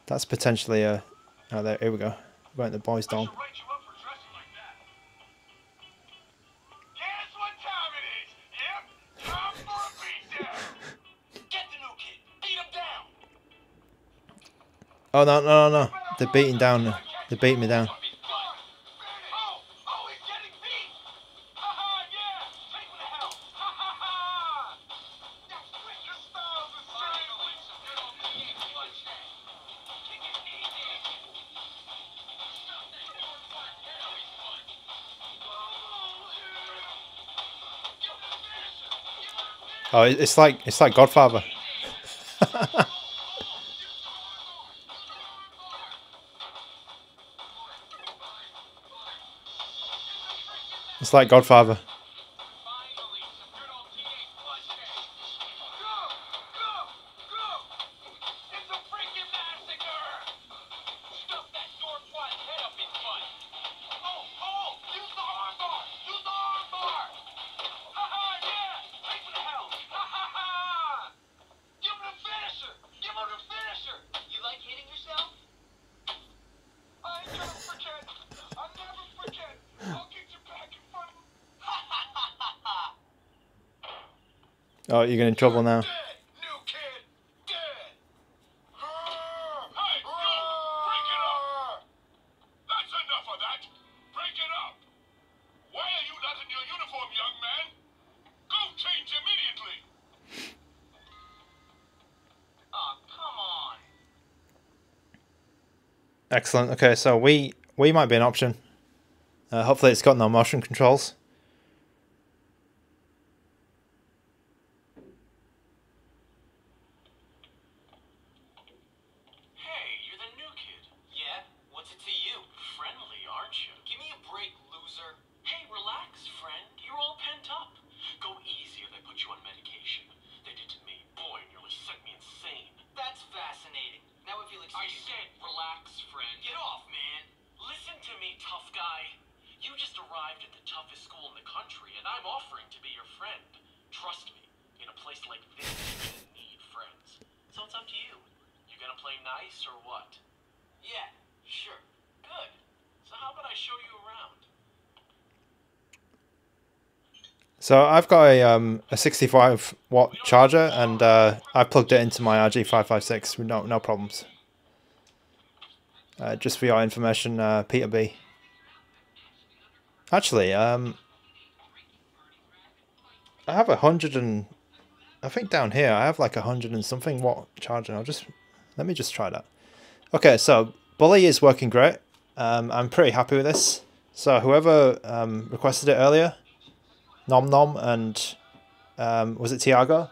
that's potentially a. Oh, there. Here we go. We're at the boys' I dorm. should write you up for dressing like that. Guess what time it is? Yep, time for a beatdown. Get the new kid. Beat him down. Oh no no no no! They're beating down. They're beating me down. Oh, it's like it's like Godfather. It's like Godfather. Change immediately! in trouble now. Excellent. Okay, so we we might be an option. Uh, hopefully, it's got no motion controls. Hey, you're the new kid. Yeah? What's it to you? Friendly, aren't you? Give me a break, loser. Hey, relax, friend. You're all pent up. Go easy or they put you on medication. They did to me. Boy, nearly sent me insane. That's fascinating. Now if you'll excuse I said relax, friend. Get off, man. Listen to me, tough guy. You just arrived at the toughest school in the country, and I'm offering to be your friend. Trust me, in a place like this, you're gonna need friends. So it's up to you. You gonna play nice or what? Yeah, sure. Good. So how about I show you around? So I've got a um a 65 watt charger and uh, I plugged it into my RG556 with no no problems. Uh, just for your information, uh, Peter B. Actually, um, I have a hundred and I think down here I have like a hundred and something watt charger. I'll just let me just try that. Okay, so Bully is working great. Um, I'm pretty happy with this. So whoever um, requested it earlier, Nom Nom and um, was it Tiago?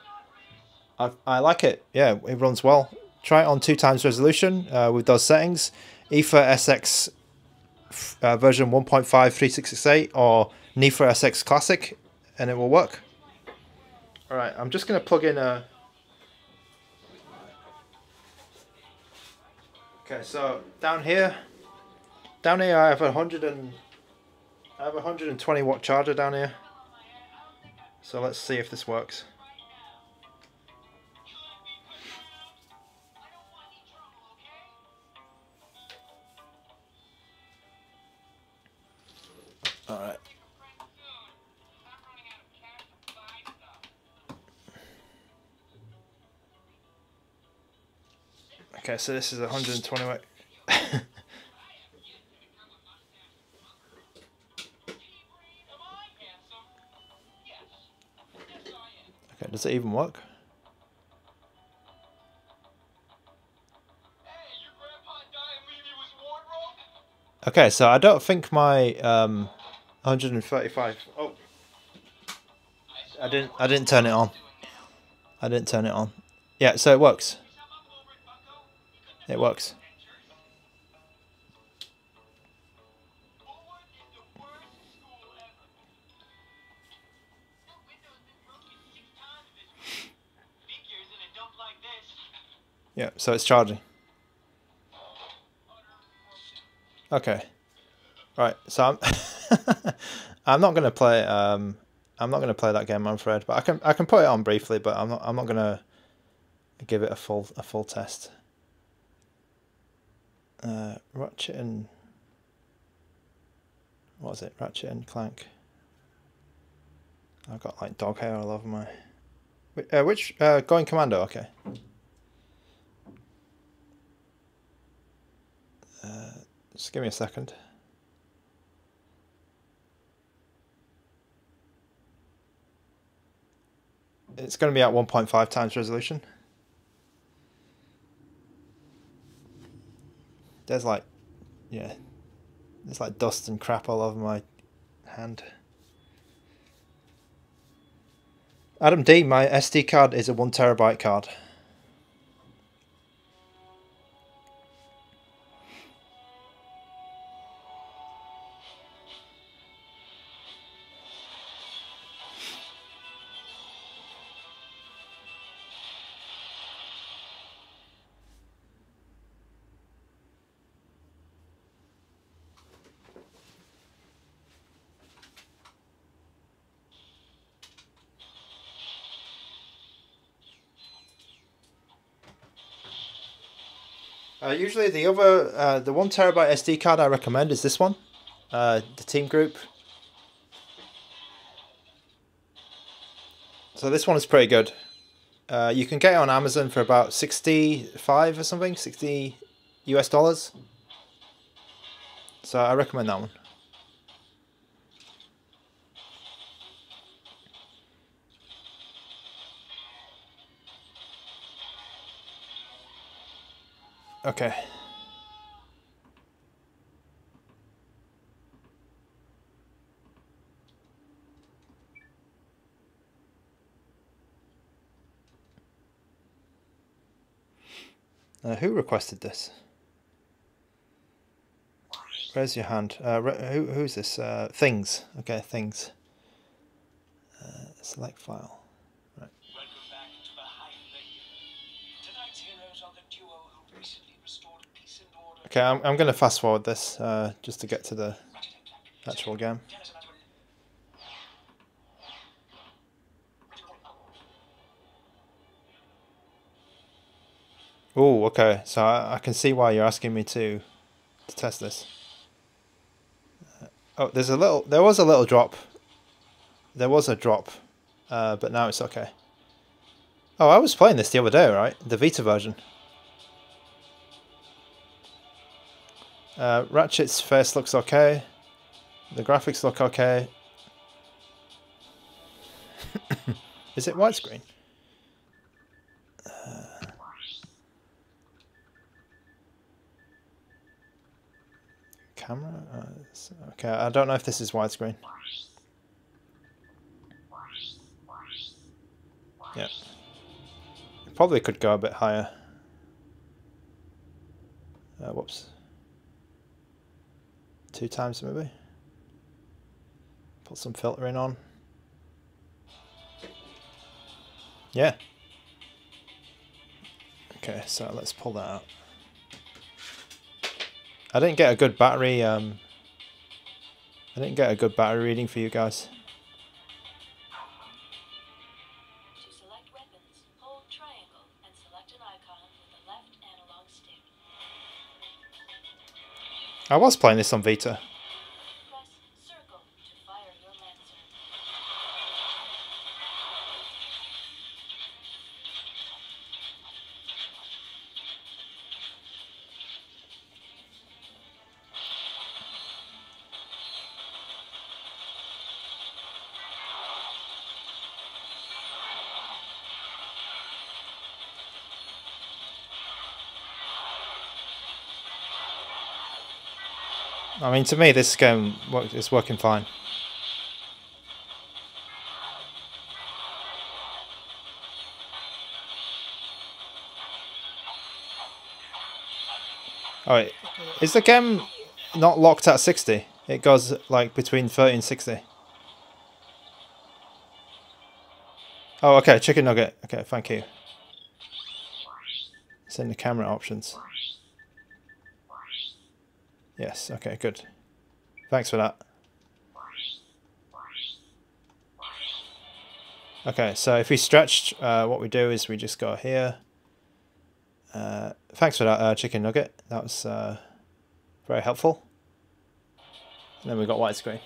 I I like it. Yeah, it runs well. Try it on two times resolution uh, with those settings. AetherSX uh, version 1.5 or NetherSX Classic, and it will work. All right, I'm just gonna plug in a. Okay, so down here, down here I have a hundred and I have a hundred and twenty watt charger down here. So let's see if this works. Alright. Okay, so this is 120 watt. Does it even work? Okay, so I don't think my um, 135. Oh, I didn't. I didn't turn it on. I didn't turn it on. Yeah, so it works. It works. Yeah, so it's charging. Okay. Right, so I'm I'm not gonna play um I'm not gonna play that game I'm afraid, but I can I can put it on briefly, but I'm not I'm not gonna give it a full a full test. Uh, Ratchet and what was it? Ratchet and Clank. I've got like dog hair all over my. Uh, which uh, going commando? Okay. Just give me a second. It's going to be at 1.5 times resolution. There's like, yeah, there's like dust and crap all over my hand. Adam D, my SD card is a one terabyte card. Usually the other, uh, the one terabyte SD card I recommend is this one, uh, the Team Group. So this one is pretty good. Uh, you can get it on Amazon for about 65 or something, 60 US dollars. So I recommend that one. Okay. Uh, who requested this? Raise your hand. Uh, who, who's this? Uh, things. Okay, things. Uh, select file. Okay, I'm, I'm going to fast forward this uh, just to get to the actual game. Oh, okay. So I, I can see why you're asking me to to test this. Oh, there's a little. There was a little drop. There was a drop, uh, but now it's okay. Oh, I was playing this the other day, right? The Vita version. Uh, Ratchet's face looks okay. The graphics look okay. Is it widescreen? Uh, camera? Uh, okay, I don't know if this is widescreen. Yeah. Probably could go a bit higher. Uh, whoops. Two times maybe. Put some filtering on. Yeah. Okay, so let's pull that out. I didn't get a good battery, um, I didn't get a good battery reading for you guys. I was playing this on Vita. I mean, to me, this game is working fine. Oh, wait. Is the game not locked at 60? It goes like between 30 and 60. Oh, okay, chicken nugget. Okay, thank you. It's in the camera options. Yes, okay, good. Thanks for that. Okay, so if we stretched, uh, what we do is we just go here. Uh, thanks for that uh, chicken nugget. That was uh, very helpful. And then we got widescreen.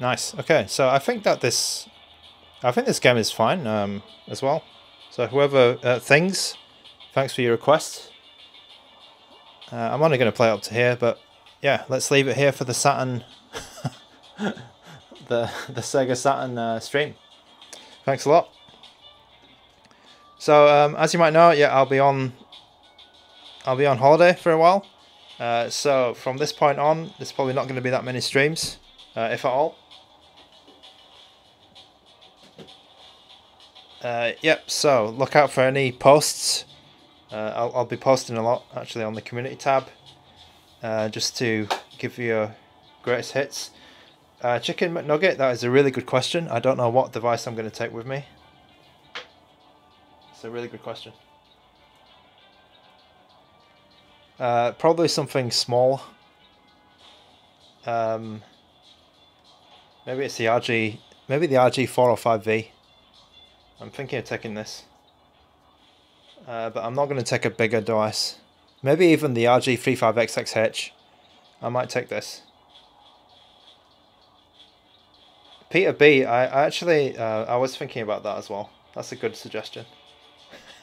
Nice. Okay, so I think that this, I think this game is fine um, as well. So whoever uh, things, thanks for your request. Uh, I'm only going to play up to here, but yeah, let's leave it here for the Saturn, the the Sega Saturn uh, stream. Thanks a lot. So um, as you might know, yeah, I'll be on. I'll be on holiday for a while. Uh, so from this point on, there's probably not going to be that many streams, uh, if at all. Uh, yep. So look out for any posts. Uh, I'll, I'll be posting a lot actually on the community tab, uh, just to give you your greatest hits. Uh, Chicken McNugget, that is a really good question. I don't know what device I'm going to take with me. It's a really good question. Uh, probably something small. Um, maybe it's the RG, maybe the RG405V. I'm thinking of taking this. Uh, but I'm not going to take a bigger device. Maybe even the RG35XXH. I might take this. Peter B, I, I actually, uh, I was thinking about that as well. That's a good suggestion.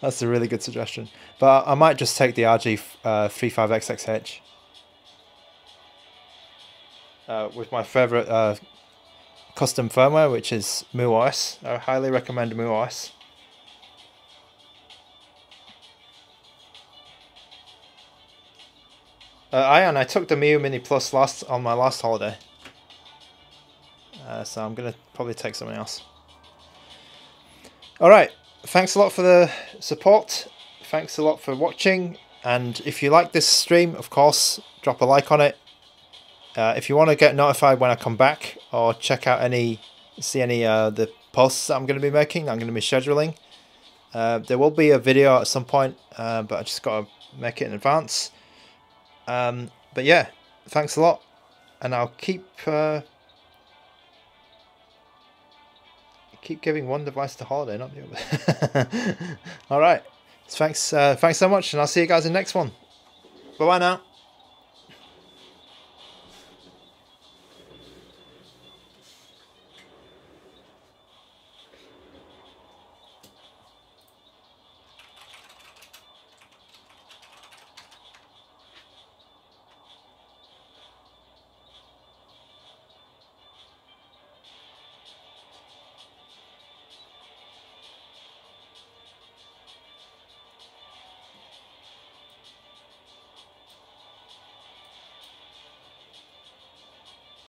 That's a really good suggestion. But I might just take the RG35XXH. Uh, with my favorite uh, custom firmware, which is MuOS. I highly recommend MuOS. Uh, Ion, I took the Miyoo Mini Plus last on my last holiday. Uh, so I'm going to probably take something else. Alright, thanks a lot for the support. Thanks a lot for watching. And if you like this stream, of course, drop a like on it. Uh, if you want to get notified when I come back or check out any, see any uh, the posts that I'm going to be making, I'm going to be scheduling. Uh, there will be a video at some point, uh, but I just got to make it in advance. Um, but yeah, thanks a lot, and I'll keep uh, keep giving one device to holiday, not the other. All right, thanks, uh, thanks so much, and I'll see you guys in the next one. Bye bye now.